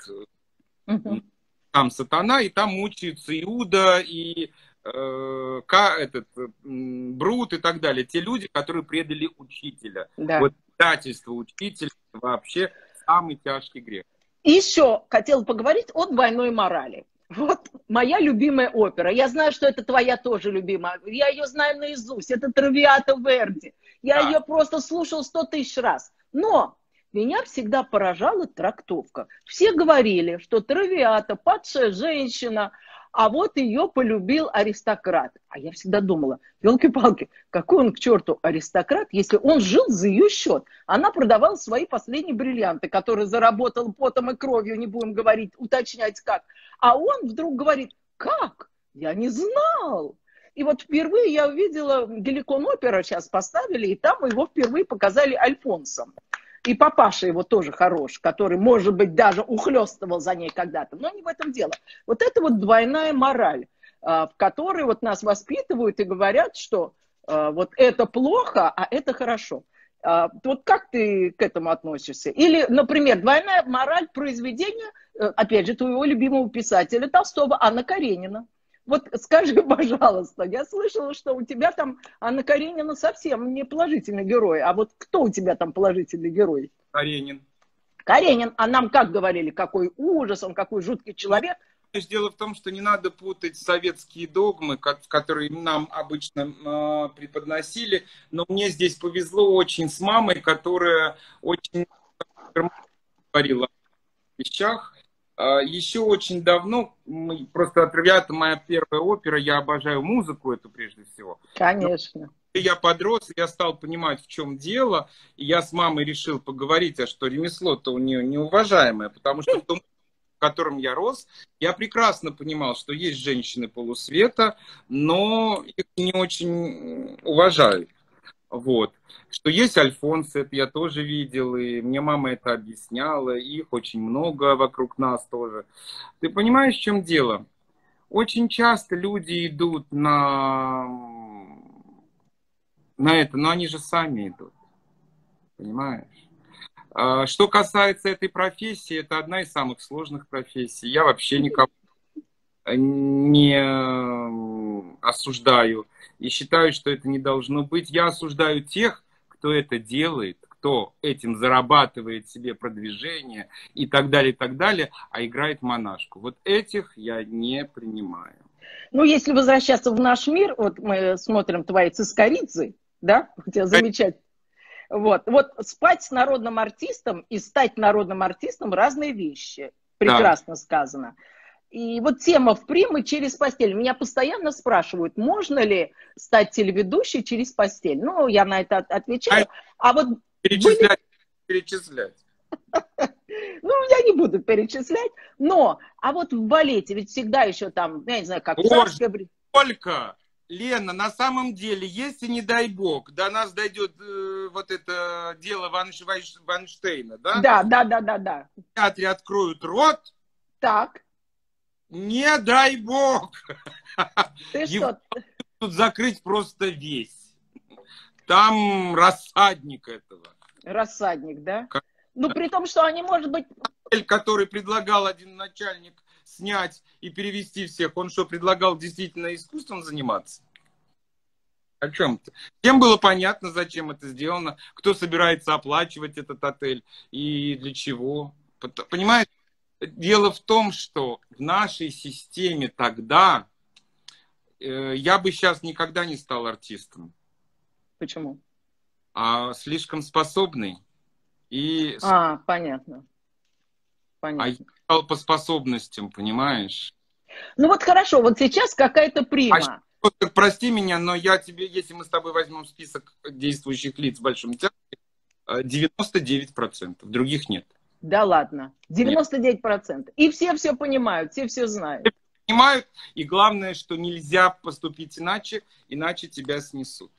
uh-huh там сатана, и там мучаются Иуда и э, Ка, этот, Брут и так далее. Те люди, которые предали учителя. Да. Вот предательство учителя вообще самый тяжкий грех.
И еще хотела поговорить о двойной морали. Вот моя любимая опера. Я знаю, что это твоя тоже любимая. Я ее знаю наизусть. Это Травиата Верди. Я да. ее просто слушал сто тысяч раз. Но меня всегда поражала трактовка. Все говорили, что Травиата, падшая женщина, а вот ее полюбил аристократ. А я всегда думала, елки-палки, какой он к черту аристократ, если он жил за ее счет. Она продавала свои последние бриллианты, которые заработал потом и кровью, не будем говорить, уточнять как. А он вдруг говорит, как? Я не знал. И вот впервые я увидела Геликон опера сейчас поставили, и там его впервые показали Альфонсом. И папаша его тоже хорош, который, может быть, даже ухлестывал за ней когда-то. Но не в этом дело. Вот это вот двойная мораль, а, в которой вот нас воспитывают и говорят, что а, вот это плохо, а это хорошо. А, вот как ты к этому относишься? Или, например, двойная мораль произведения, э, опять же, твоего любимого писателя Толстого Анна Каренина. Вот скажи, пожалуйста, я слышала, что у тебя там Анна Каренина совсем не положительный герой. А вот кто у тебя там положительный герой?
Каренин.
Каренин, а нам как говорили, какой ужас, он какой жуткий человек.
Дело в том, что не надо путать советские догмы, которые нам обычно э, преподносили, но мне здесь повезло очень с мамой, которая очень говорила о вещах, а, Еще очень давно, просто «Травиата» моя первая опера, я обожаю музыку эту прежде всего.
Конечно.
Но я подрос, я стал понимать, в чем дело, и я с мамой решил поговорить, а что ремесло-то у нее неуважаемое, потому что в том, котором я рос, я прекрасно понимал, что есть женщины полусвета, но их не очень уважают. Вот. Что есть альфонсы, это я тоже видел, и мне мама это объясняла, их очень много вокруг нас тоже. Ты понимаешь, в чем дело? Очень часто люди идут на, на это, но они же сами идут. Понимаешь? А, что касается этой профессии, это одна из самых сложных профессий. Я вообще никого не осуждаю и считаю, что это не должно быть. Я осуждаю тех, кто это делает, кто этим зарабатывает себе продвижение и так далее, и так далее, а играет монашку. Вот этих я не принимаю.
Ну, если возвращаться в наш мир, вот мы смотрим твои цискоридзы, да, хотя замечать. Вот, вот спать с народным артистом и стать народным артистом разные вещи. Прекрасно да. сказано. И вот тема в примы через постель. Меня постоянно спрашивают, можно ли стать телеведущей через постель. Ну, я на это отвечаю. А, вот
перечислять, были... перечислять.
Ну, я не буду перечислять, но, а вот в балете ведь всегда еще там, я не знаю, как
Боже, Сколько? Лена, на самом деле, если не дай бог, до нас дойдет э, вот это дело Ванш, Ванштейна, да?
Да, да, да, да, да.
В театре откроют рот.
Так.
Не дай бог.
Ты Его что?
Тут закрыть просто весь. Там рассадник этого.
Рассадник, да? Как... Ну, при том, что они, может быть...
Который предлагал один начальник снять и перевести всех, он что, предлагал действительно искусством заниматься? О чем-то. Всем было понятно, зачем это сделано, кто собирается оплачивать этот отель и для чего. Понимаете? Дело в том, что в нашей системе тогда э, я бы сейчас никогда не стал артистом.
Почему?
А слишком способный. И...
А, понятно.
понятно. А я стал по способностям, понимаешь?
Ну вот хорошо, вот сейчас какая-то прима. А
прости меня, но я тебе, если мы с тобой возьмем список действующих лиц в Большом театре, 99%, э, других нет.
Да ладно, 99%. И все все понимают, все все знают.
Понимают, и главное, что нельзя поступить иначе, иначе тебя снесут.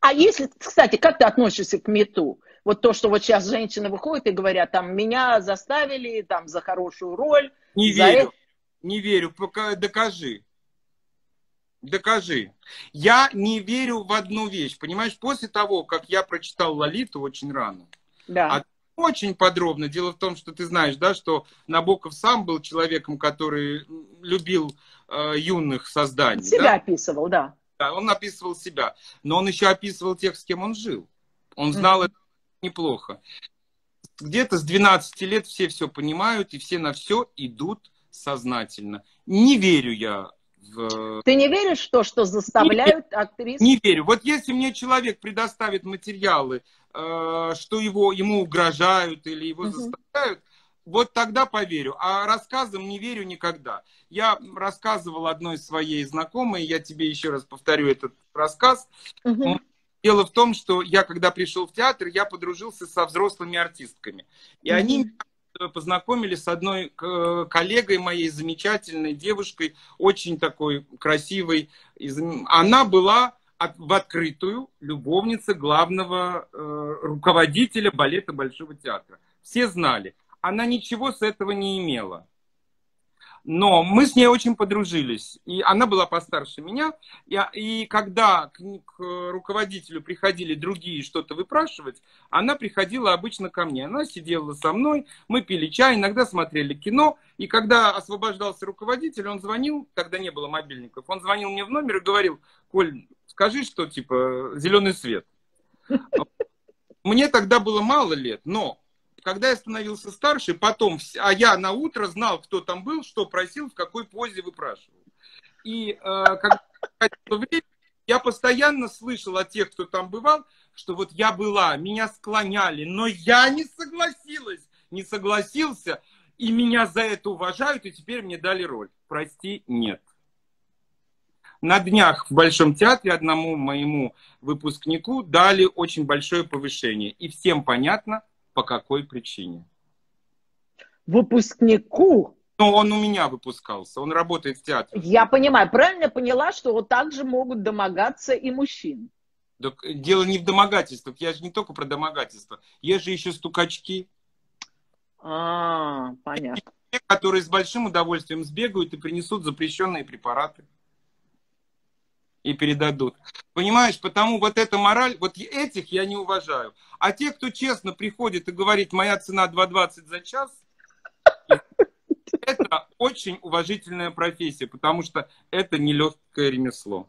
А если, кстати, как ты относишься к мету? Вот то, что вот сейчас женщины выходят и говорят, там, меня заставили, там, за хорошую роль.
Не верю, это... не верю, пока докажи. Докажи. Я не верю в одну вещь, понимаешь, после того, как я прочитал Лолиту очень рано,
да.
Очень подробно. Дело в том, что ты знаешь, да, что Набоков сам был человеком, который любил э, юных созданий.
Себя да? описывал, да.
Да, он описывал себя. Но он еще описывал тех, с кем он жил. Он знал mm-hmm. это неплохо. Где-то с 12 лет все все понимают, и все на все идут сознательно. Не верю я в...
Ты не веришь в то, что заставляют не, актрис?
Не верю. Вот если мне человек предоставит материалы, что его, ему угрожают или его заставляют, вот тогда поверю. А рассказам не верю никогда. Я рассказывал одной своей знакомой, я тебе еще раз повторю этот рассказ. Угу. Дело в том, что я, когда пришел в театр, я подружился со взрослыми артистками. И угу. они познакомили с одной коллегой моей, замечательной девушкой, очень такой красивой. Она была в открытую любовница главного э, руководителя балета Большого театра. Все знали. Она ничего с этого не имела. Но мы с ней очень подружились. И она была постарше меня. И, и когда к, к руководителю приходили другие что-то выпрашивать, она приходила обычно ко мне. Она сидела со мной, мы пили чай, иногда смотрели кино. И когда освобождался руководитель, он звонил, тогда не было мобильников, он звонил мне в номер и говорил, Коль, скажи, что типа зеленый свет. Мне тогда было мало лет, но когда я становился старше, потом, а я на утро знал, кто там был, что просил, в какой позе выпрашивал. И э, когда я постоянно слышал от тех, кто там бывал, что вот я была, меня склоняли, но я не согласилась, не согласился, и меня за это уважают, и теперь мне дали роль. Прости, нет. На днях в Большом театре одному моему выпускнику дали очень большое повышение. И всем понятно, по какой причине.
Выпускнику?
Ну, он у меня выпускался, он работает в театре.
Я понимаю, правильно поняла, что вот так же могут домогаться и мужчин?
Так дело не в домогательствах, я же не только про домогательство, есть же еще стукачки.
А, понятно.
Которые с большим удовольствием сбегают и принесут запрещенные препараты и передадут. Понимаешь, потому вот эта мораль, вот этих я не уважаю. А те, кто честно приходит и говорит, моя цена 2,20 за час, это очень уважительная профессия, потому что это нелегкое ремесло.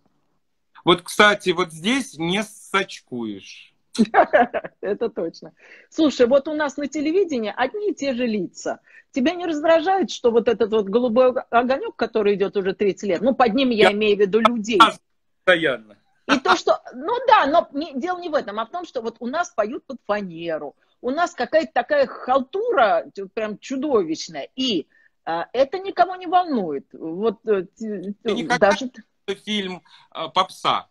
Вот, кстати, вот здесь не сачкуешь.
Это точно. Слушай, вот у нас на телевидении одни и те же лица. Тебя не раздражает, что вот этот вот голубой огонек, который идет уже 30 лет, ну, под ним я, я имею в виду людей.
Постоянно.
И то, что, ну да, но не, дело не в этом, а в том, что вот у нас поют под фанеру, у нас какая-то такая халтура прям чудовищная, и а, это никого не волнует. Вот
э, даже фильм а, «Попса»,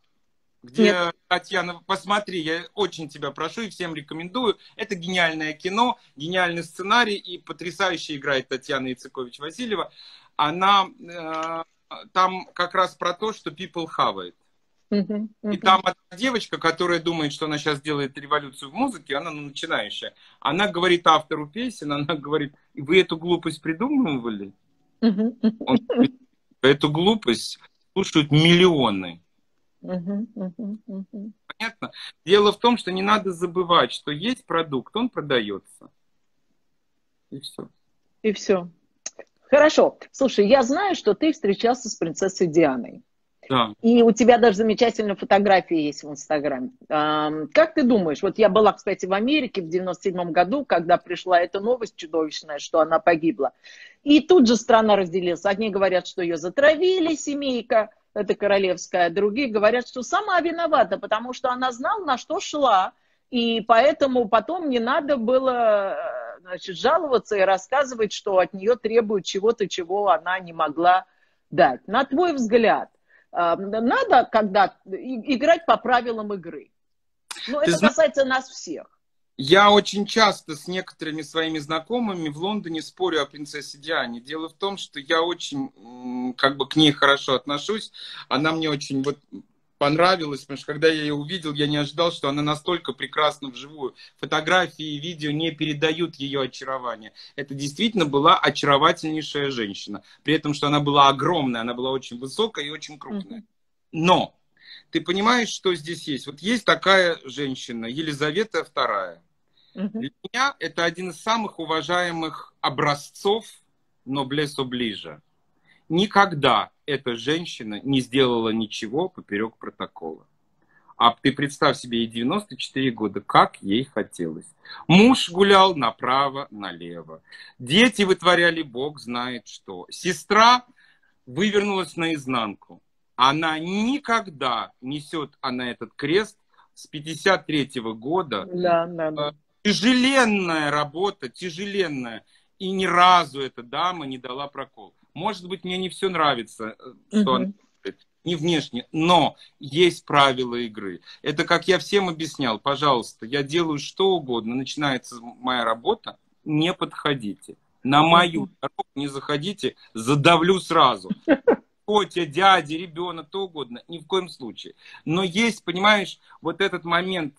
где Нет. Татьяна, посмотри, я очень тебя прошу и всем рекомендую. Это гениальное кино, гениальный сценарий и потрясающе играет Татьяна Яцекович-Васильева. Она э, там как раз про то, что people хавает. И там одна девочка, которая думает, что она сейчас делает революцию в музыке, она ну, начинающая. Она говорит автору песен, она говорит, вы эту глупость придумывали? Uh-huh, Он, эту глупость слушают миллионы. Понятно? Дело в том, что не надо забывать, что есть продукт, он продается. И все.
И все. Хорошо. Слушай, я знаю, что ты встречался с принцессой Дианой.
Да.
И у тебя даже замечательная фотография есть в Инстаграме. Как ты думаешь, вот я была, кстати, в Америке в 97 году, когда пришла эта новость чудовищная, что она погибла. И тут же страна разделилась. Одни говорят, что ее затравили, семейка, это королевская, другие говорят, что сама виновата, потому что она знала, на что шла, и поэтому потом не надо было значит, жаловаться и рассказывать, что от нее требуют чего-то, чего она не могла дать. На твой взгляд, надо когда играть по правилам игры. Ну, это знаешь, касается нас всех.
Я очень часто с некоторыми своими знакомыми в Лондоне спорю о принцессе Диане. Дело в том, что я очень как бы к ней хорошо отношусь. Она мне очень вот понравилось, потому что когда я ее увидел, я не ожидал, что она настолько прекрасна вживую. Фотографии и видео не передают ее очарование. Это действительно была очаровательнейшая женщина. При этом, что она была огромная, она была очень высокая и очень крупная. Но ты понимаешь, что здесь есть? Вот есть такая женщина, Елизавета II. Для меня это один из самых уважаемых образцов Ноблес Оближа. Никогда эта женщина не сделала ничего поперек протокола. А ты представь себе, ей 94 года, как ей хотелось. Муж гулял направо, налево. Дети вытворяли бог знает что. Сестра вывернулась наизнанку. Она никогда несет она этот крест с 53 -го года.
Да, да, да.
Тяжеленная работа, тяжеленная. И ни разу эта дама не дала прокол. Может быть, мне не все нравится, э, что угу. она не внешне, но есть правила игры. Это как я всем объяснял, пожалуйста, я делаю что угодно, начинается моя работа, не подходите. На мою дорогу не заходите, задавлю сразу. Котя, дядя, ребенок, то угодно, ни в коем случае. Но есть, понимаешь, вот этот момент,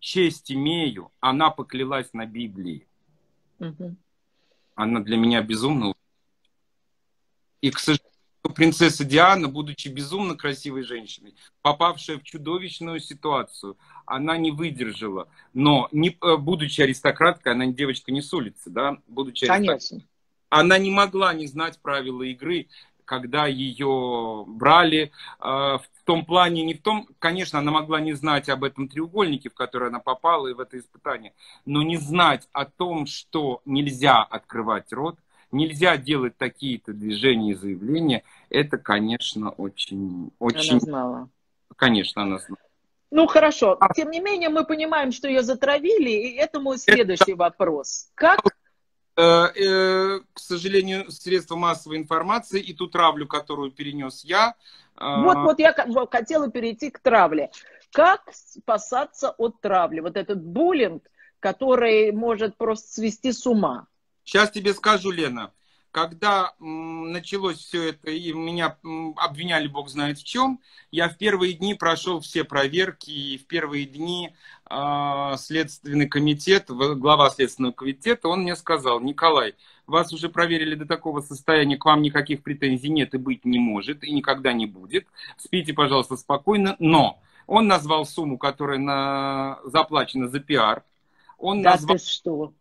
честь имею, она поклялась на Библии. Угу. Она для меня безумно и, к сожалению, принцесса Диана, будучи безумно красивой женщиной, попавшая в чудовищную ситуацию, она не выдержала. Но, не, э, будучи аристократкой, она девочка не с улицы, да? Будучи
Конечно.
Она не могла не знать правила игры, когда ее брали, э, в том плане, не в том, конечно, она могла не знать об этом треугольнике, в который она попала, и в это испытание, но не знать о том, что нельзя открывать рот, нельзя делать такие-то движения и заявления, это, конечно, очень... очень...
Она знала.
Конечно, она знала.
Ну хорошо. А... Тем не менее, мы понимаем, что ее затравили, и это мой следующий это... вопрос. Как
э, э, к сожалению, средства массовой информации и ту травлю, которую перенес я.
Э, вот, вот я хотела перейти к травле. Как спасаться от травли? Вот этот буллинг, который может просто свести с ума.
Сейчас тебе скажу, Лена. Когда началось все это, и меня обвиняли бог знает в чем, я в первые дни прошел все проверки, и в первые дни э, Следственный комитет, глава Следственного комитета, он мне сказал, Николай, вас уже проверили до такого состояния, к вам никаких претензий нет и быть не может, и никогда не будет. Спите, пожалуйста, спокойно, но он назвал сумму, которая на... заплачена за пиар.
Он да назвал... что?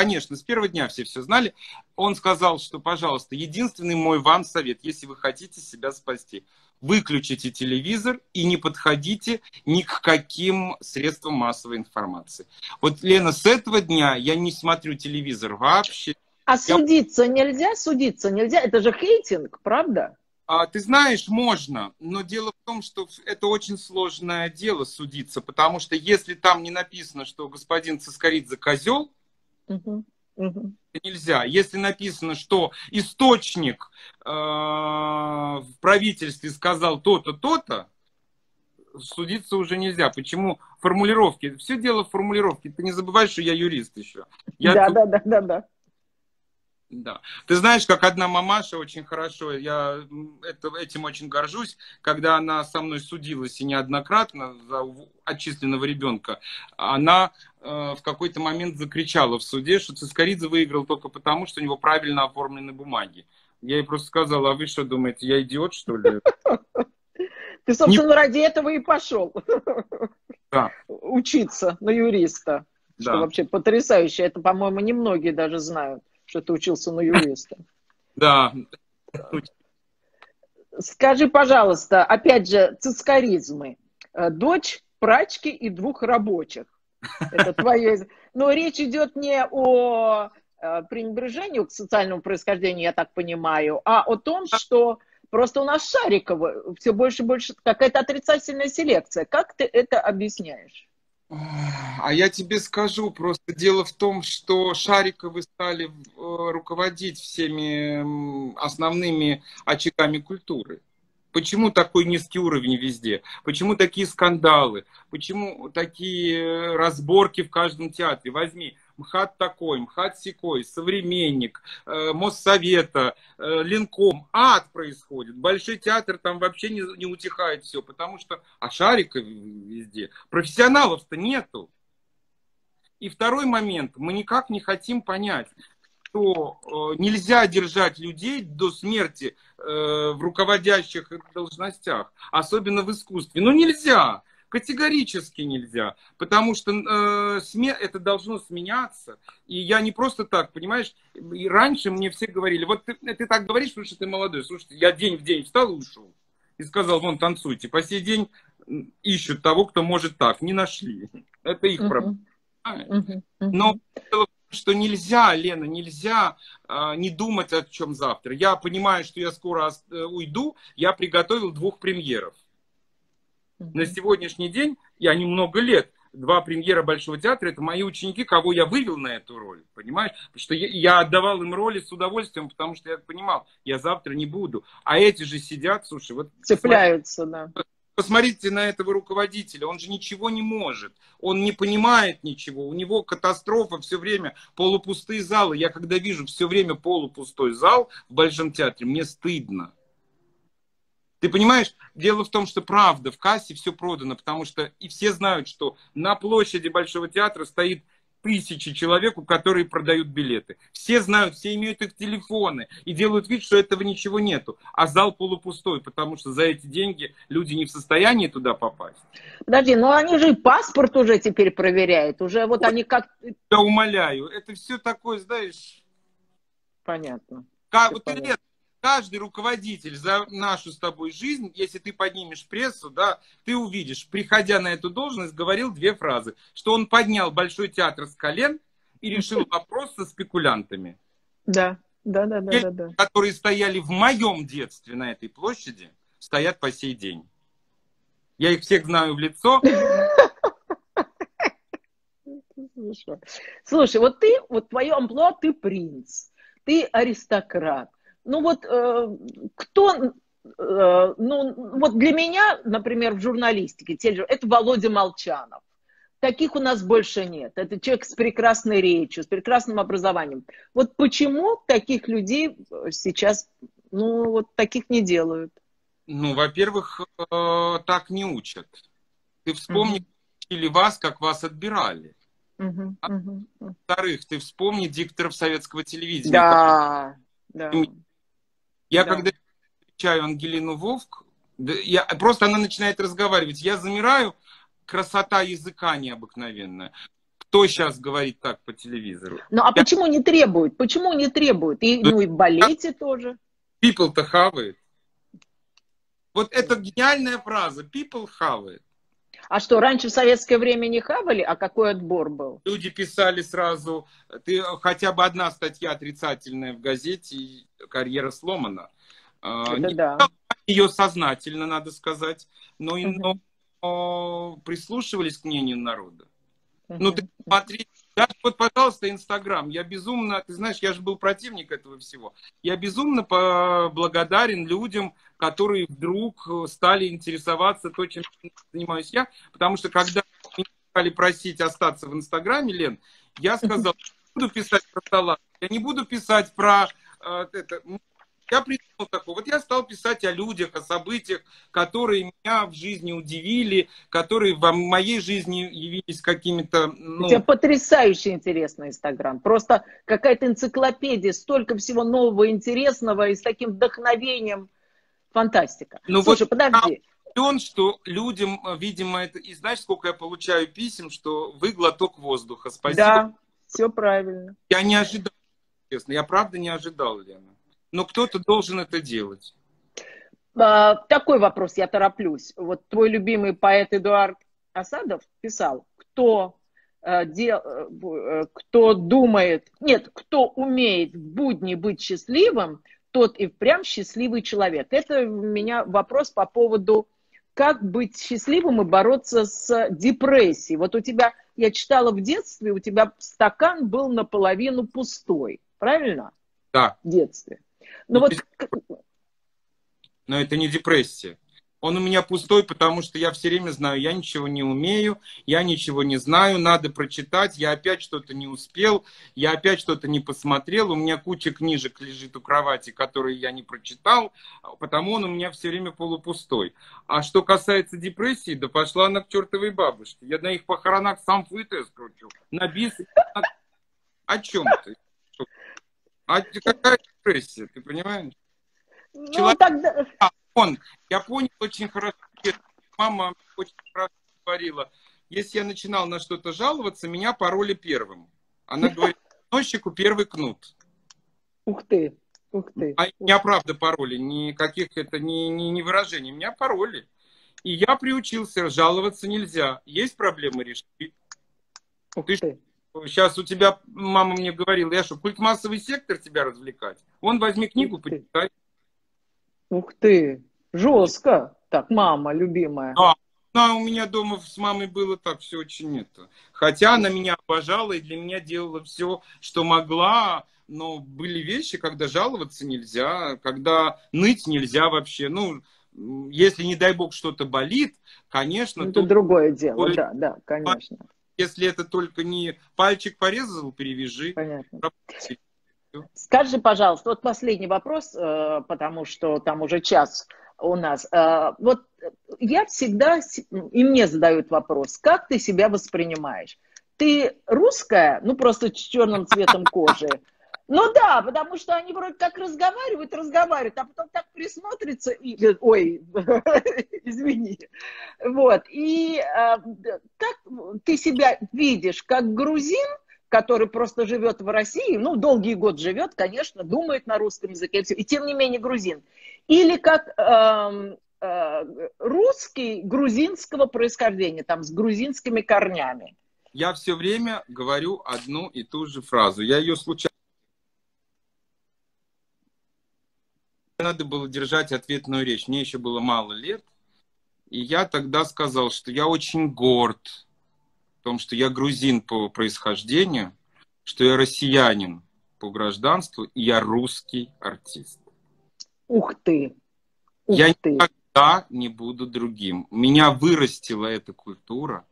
Конечно, с первого дня все все знали. Он сказал, что, пожалуйста, единственный мой вам совет, если вы хотите себя спасти, выключите телевизор и не подходите ни к каким средствам массовой информации. Вот, Лена, с этого дня я не смотрю телевизор вообще.
А я... судиться нельзя? Судиться нельзя? Это же хейтинг, правда?
А, ты знаешь, можно, но дело в том, что это очень сложное дело судиться, потому что если там не написано, что господин Цискоридзе козел, угу, угу. нельзя. Если написано, что источник э, в правительстве сказал то-то, то-то, судиться уже нельзя. Почему формулировки? Все дело в формулировке. Ты не забывай, что я юрист еще. Я
да, тут... да, да, да, да.
Да. Ты знаешь, как одна мамаша очень хорошо, я это, этим очень горжусь, когда она со мной судилась и неоднократно за отчисленного ребенка, она э, в какой-то момент закричала в суде, что Цискоридзе выиграл только потому, что у него правильно оформлены бумаги. Я ей просто сказала, а вы что думаете, я идиот, что ли?
Ты, собственно, Не... ради этого и пошел да. учиться на юриста. Да. Что вообще потрясающе. Это, по-моему, немногие даже знают что ты учился на юриста.
Да.
Скажи, пожалуйста, опять же, цискаризмы. Э, дочь прачки и двух рабочих. Это твое... Но речь идет не о э, пренебрежению к социальному происхождению, я так понимаю, а о том, что просто у нас Шарикова все больше и больше какая-то отрицательная селекция. Как ты это объясняешь?
А я тебе скажу, просто дело в том, что Шариковы стали э, руководить всеми основными очагами культуры. Почему такой низкий уровень везде? Почему такие скандалы? Почему такие разборки в каждом театре? Возьми МХАТ такой, МХАТ секой, Современник, э, Моссовета, э, Ленком. Ад происходит. Большой театр там вообще не, не утихает все, потому что... А шариков везде. Профессионалов-то нету. И второй момент. Мы никак не хотим понять, что э, нельзя держать людей до смерти э, в руководящих должностях, особенно в искусстве. Ну нельзя. Категорически нельзя, потому что э, сме это должно сменяться. И я не просто так, понимаешь, и раньше мне все говорили, вот ты, ты так говоришь, потому что ты молодой. Слушайте, я день в день встал и ушел. И сказал, вон, танцуйте. По сей день ищут того, кто может так. Не нашли. Это их проблема. Но что нельзя, Лена, нельзя э, не думать о чем завтра. Я понимаю, что я скоро э, уйду, я приготовил двух премьеров. На сегодняшний день, я немного лет, два премьера Большого театра, это мои ученики, кого я вывел на эту роль, понимаешь? Потому что я, я отдавал им роли с удовольствием, потому что я понимал, я завтра не буду. А эти же сидят, слушай, вот...
Цепляются, да.
Посмотрите на этого руководителя, он же ничего не может, он не понимает ничего, у него катастрофа все время, полупустые залы. Я когда вижу все время полупустой зал в Большом театре, мне стыдно. Ты понимаешь, дело в том, что правда, в кассе все продано, потому что и все знают, что на площади Большого театра стоит тысячи человек, у которых продают билеты. Все знают, все имеют их телефоны и делают вид, что этого ничего нету. А зал полупустой, потому что за эти деньги люди не в состоянии туда попасть.
Подожди, но они же и паспорт уже теперь проверяют. Уже вот, вот они как...
Я умоляю, это все такое, знаешь...
Понятно.
Как, вот понятно каждый руководитель за нашу с тобой жизнь, если ты поднимешь прессу, да, ты увидишь, приходя на эту должность, говорил две фразы, что он поднял Большой театр с колен и решил вопрос со спекулянтами.
Да, да, да, да, да, да.
Которые стояли в моем детстве на этой площади, стоят по сей день. Я их всех знаю в лицо.
Слушай, вот ты, вот твое амплуа, ты принц, ты аристократ, ну вот э, кто, э, ну вот для меня, например, в журналистике, это Володя Молчанов. таких у нас больше нет. Это человек с прекрасной речью, с прекрасным образованием. Вот почему таких людей сейчас, ну, вот таких не делают?
Ну, во-первых, э, так не учат. Ты вспомни, или вас, как вас отбирали. Uh-huh, uh-huh, Во-вторых, ты вспомни дикторов советского телевидения.
Да, да.
Я да. когда встречаю Ангелину Вовк, я, просто она начинает разговаривать. Я замираю, красота языка необыкновенная. Кто сейчас говорит так по телевизору?
Ну, а я... почему не требуют? Почему не требуют? И, ну, и в балете тоже.
People-то хавает. Вот это гениальная фраза. People хавает.
А что, раньше в советское время не хавали? А какой отбор был?
Люди писали сразу, ты хотя бы одна статья отрицательная в газете, карьера сломана.
А, Это не да.
Ее сознательно, надо сказать, но, угу. но прислушивались к мнению народа. Угу. Ну, ты смотри, даже вот, пожалуйста, Инстаграм. Я безумно, ты знаешь, я же был противник этого всего. Я безумно благодарен людям, которые вдруг стали интересоваться то, чем занимаюсь я. Потому что когда меня стали просить остаться в Инстаграме, Лен, я сказал, я не буду писать про талант, я не буду писать про э, это, я придумал такое. Вот я стал писать о людях, о событиях, которые меня в жизни удивили, которые в моей жизни явились какими-то...
Ну... У тебя потрясающе интересный Инстаграм. Просто какая-то энциклопедия, столько всего нового, интересного и с таким вдохновением. Фантастика.
Ну Слушай, вот подожди. Он, что людям, видимо, это... И знаешь, сколько я получаю писем, что вы глоток воздуха. Спасибо.
Да, все правильно.
Я не ожидал, честно. Я правда не ожидал, Лена но кто-то должен это делать.
А, такой вопрос, я тороплюсь. Вот твой любимый поэт Эдуард Асадов писал, кто, э, дел, э, кто думает, нет, кто умеет в будни быть счастливым, тот и прям счастливый человек. Это у меня вопрос по поводу, как быть счастливым и бороться с депрессией. Вот у тебя, я читала в детстве, у тебя стакан был наполовину пустой, правильно?
Да.
В детстве. Но, вот...
Но это не депрессия. Он у меня пустой, потому что я все время знаю, я ничего не умею, я ничего не знаю, надо прочитать, я опять что-то не успел, я опять что-то не посмотрел, у меня куча книжек лежит у кровати, которые я не прочитал, потому он у меня все время полупустой. А что касается депрессии, да пошла она к чертовой бабушке. Я на их похоронах сам флыты скручу, на бис. О чем ты? А какая депрессия, ты понимаешь?
Ну, Человек... тогда...
а, он, я понял очень хорошо, мама очень хорошо говорила, если я начинал на что-то жаловаться, меня пароли первым. Она говорит, носику первый кнут.
Ух ты, ух ты.
А меня правда пароли, никаких это не, не, не выражений, меня пароли. И я приучился, жаловаться нельзя. Есть проблемы решить. Ух ты, ты Сейчас у тебя, мама мне говорила, я что, культ массовый сектор тебя развлекать? Вон возьми книгу, почитай.
Ух ты, жестко. Так, мама, любимая.
Да, да, у меня дома с мамой было так все очень это. Хотя она меня обожала и для меня делала все, что могла, но были вещи, когда жаловаться нельзя, когда ныть нельзя вообще. Ну, если, не дай бог, что-то болит, конечно...
Это то... другое дело, да, да, конечно.
Если это только не пальчик порезал, перевяжи.
Понятно. Скажи, пожалуйста, вот последний вопрос, э, потому что там уже час у нас. Э, вот я всегда, и мне задают вопрос, как ты себя воспринимаешь? Ты русская, ну просто с черным цветом кожи, ну да, потому что они вроде как разговаривают, разговаривают, а потом так присмотрятся и... Ой, извини. Вот. И э, как ты себя видишь, как грузин, который просто живет в России, ну, долгий год живет, конечно, думает на русском языке, и тем не менее грузин. Или как э, э, русский грузинского происхождения, там, с грузинскими корнями.
Я все время говорю одну и ту же фразу. Я ее случайно надо было держать ответную речь. Мне еще было мало лет. И я тогда сказал, что я очень горд в том, что я грузин по происхождению, что я россиянин по гражданству, и я русский артист.
Ух ты! Ух
я ты. никогда не буду другим. Меня вырастила эта культура.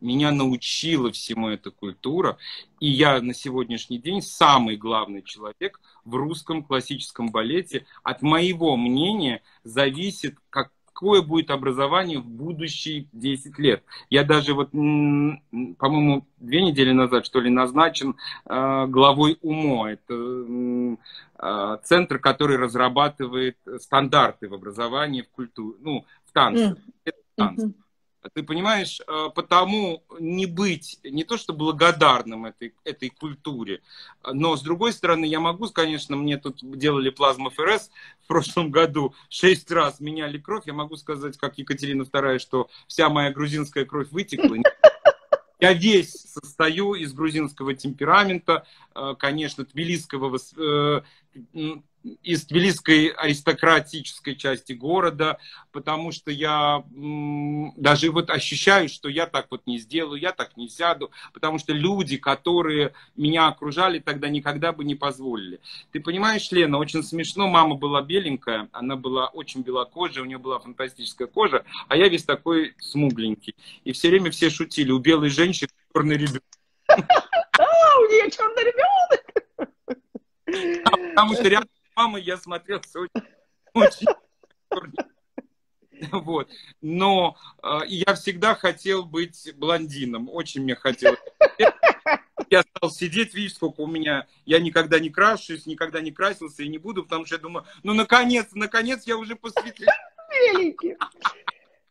Меня научила всему эта культура, и я на сегодняшний день самый главный человек в русском классическом балете. От моего мнения зависит, как какое будет образование в будущие 10 лет. Я даже вот, по-моему, две недели назад, что ли, назначен э, главой УМО. Это э, центр, который разрабатывает стандарты в образовании, в культуре, ну, в танцах. Mm-hmm. Ты понимаешь, э, потому не быть, не то что благодарным этой, этой культуре, но с другой стороны, я могу, конечно, мне тут делали плазма ФРС в прошлом году, шесть раз меняли кровь, я могу сказать, как Екатерина II, что вся моя грузинская кровь вытекла. Я весь состою из грузинского темперамента, э, конечно, тбилисского э, из тбилисской аристократической части города, потому что я даже вот ощущаю, что я так вот не сделаю, я так не сяду, потому что люди, которые меня окружали, тогда никогда бы не позволили. Ты понимаешь, Лена, очень смешно, мама была беленькая, она была очень белокожая, у нее была фантастическая кожа, а я весь такой смугленький. И все время все шутили, у белой женщины черный ребенок.
А, у нее черный ребенок!
Потому что рядом мамой я смотрелся очень, очень вот. Но э, я всегда хотел быть блондином. Очень мне хотелось. Я стал сидеть, видишь, сколько у меня... Я никогда не крашусь, никогда не красился и не буду, потому что я думаю, ну, наконец, наконец я уже посветлел.
Великий.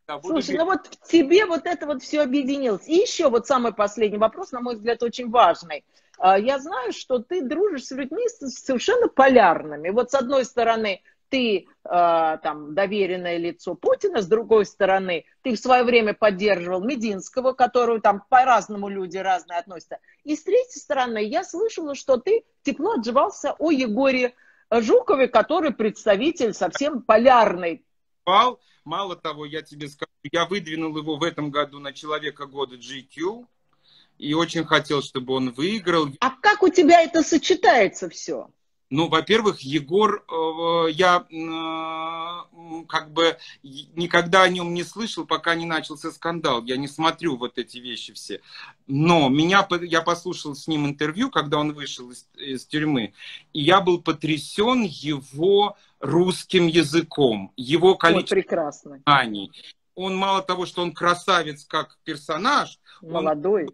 Да, Слушай, ну вот в тебе вот это вот все объединилось. И еще вот самый последний вопрос, на мой взгляд, очень важный. А, я знаю, что ты дружишь с людьми совершенно полярными. Вот с одной стороны, ты а, там доверенное лицо Путина, с другой стороны, ты в свое время поддерживал Мединского, которую там по-разному люди разные относятся. И с третьей стороны, я слышала, что ты тепло отживался о Егоре Жукове, который представитель совсем полярной
Пал. Мало того, я тебе скажу, я выдвинул его в этом году на человека года GQ и очень хотел, чтобы он выиграл.
А как у тебя это сочетается все?
Ну, во-первых, Егор, э, я э, как бы никогда о нем не слышал, пока не начался скандал. Я не смотрю вот эти вещи все. Но меня, я послушал с ним интервью, когда он вышел из, из тюрьмы, и я был потрясен его русским языком, его количеством знаний. Он мало того, что он красавец как персонаж,
молодой. Он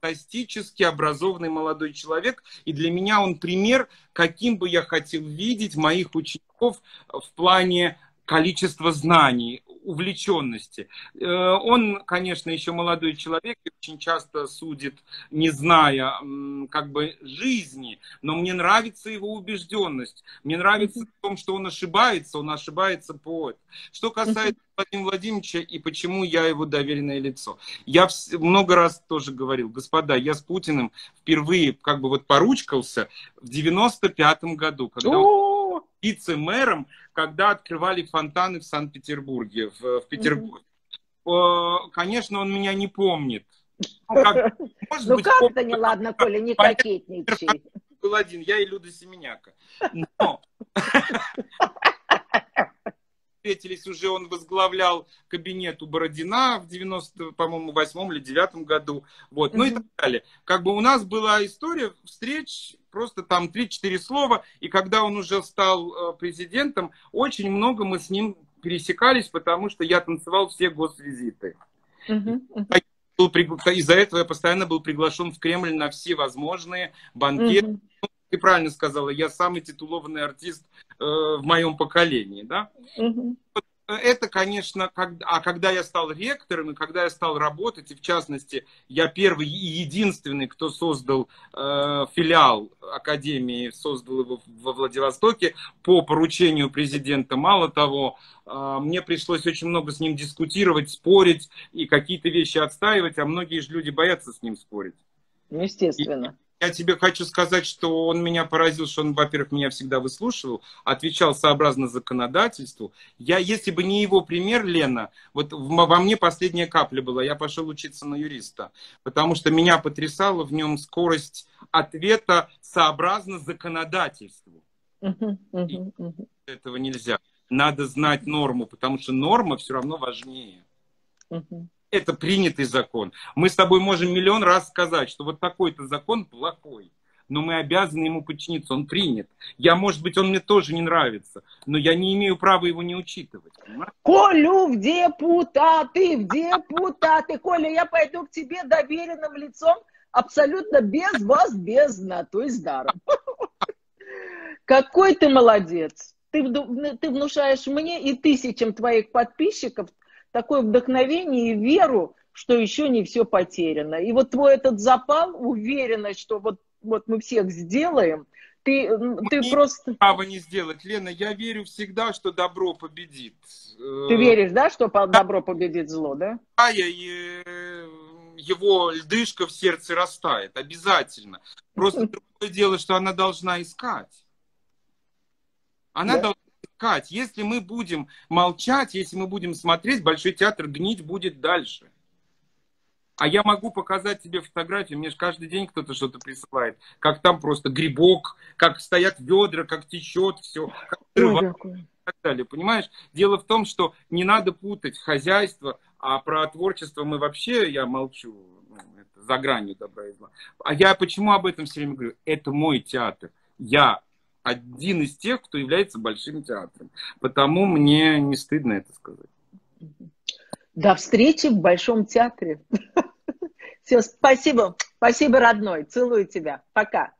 фантастически образованный молодой человек, и для меня он пример, каким бы я хотел видеть моих учеников в плане количества знаний, увлеченности. Э, он, конечно, еще молодой человек и очень часто судит, не зная как бы жизни, но мне нравится его убежденность. Мне нравится в том, что он ошибается, он ошибается по Что касается Владимира Владимировича и почему я его доверенное лицо. Я много раз тоже говорил, господа, я с Путиным впервые как бы вот поручкался в 95-м году, когда он вице-мэром, когда открывали фонтаны в Санкт-Петербурге, в, в Петербурге. Mm-hmm. Конечно, он меня не помнит.
Ну, как, может ну быть, как-то не ладно, Коля, не кокетничай.
Был один, я и Люда Семеняка. Но встретились уже, он возглавлял кабинет у Бородина в 90, по-моему, восьмом или девятом году, вот, ну mm-hmm. и так далее. Как бы у нас была история встреч, просто там 3-4 слова, и когда он уже стал э, президентом, очень много мы с ним пересекались, потому что я танцевал все госвизиты. Mm-hmm. Mm-hmm. Из-за этого я постоянно был приглашен в Кремль на все возможные банкеты. Mm-hmm ты правильно сказала, я самый титулованный артист в моем поколении, да? Угу. Это, конечно, как, а когда я стал ректором и когда я стал работать, и в частности, я первый и единственный, кто создал э, филиал Академии, создал его во Владивостоке по поручению президента. Мало того, э, мне пришлось очень много с ним дискутировать, спорить и какие-то вещи отстаивать, а многие же люди боятся с ним спорить.
Естественно.
И, я тебе хочу сказать, что он меня поразил, что он, во-первых, меня всегда выслушивал, отвечал сообразно законодательству. Я, если бы не его пример, Лена, вот во мне последняя капля была, я пошел учиться на юриста, потому что меня потрясала в нем скорость ответа сообразно законодательству. Uh-huh, uh-huh, uh-huh. Этого нельзя. Надо знать норму, потому что норма все равно важнее.
Uh-huh.
Это принятый закон. Мы с тобой можем миллион раз сказать, что вот такой-то закон плохой но мы обязаны ему подчиниться, он принят. Я, может быть, он мне тоже не нравится, но я не имею права его не учитывать.
Понимаете? Колю в депутаты, в депутаты. Коля, я пойду к тебе доверенным лицом, абсолютно без вас, бездна, то есть даром. Какой ты молодец. Ты, ты внушаешь мне и тысячам твоих подписчиков такое вдохновение и веру, что еще не все потеряно. И вот твой этот запал, уверенность, что вот вот мы всех сделаем, ты, ты
Мне
просто...
Право не сделать, Лена, я верю всегда, что добро победит.
Ты веришь, да, что добро победит зло, да?
Да, я, э, его льдышка в сердце растает, обязательно. Просто другое дело, что она должна искать. Она да. должна искать. Если мы будем молчать, если мы будем смотреть, Большой театр гнить будет дальше. А я могу показать тебе фотографии, мне же каждый день кто-то что-то присылает. Как там просто грибок, как стоят ведра, как течет все. Как Ой, и так далее, понимаешь? Дело в том, что не надо путать хозяйство, а про творчество мы вообще, я молчу, ну, это за гранью добра и зла. А я почему об этом все время говорю? Это мой театр. Я один из тех, кто является большим театром. Потому мне не стыдно это сказать.
До встречи в Большом театре. Все, спасибо. Спасибо, родной. Целую тебя. Пока.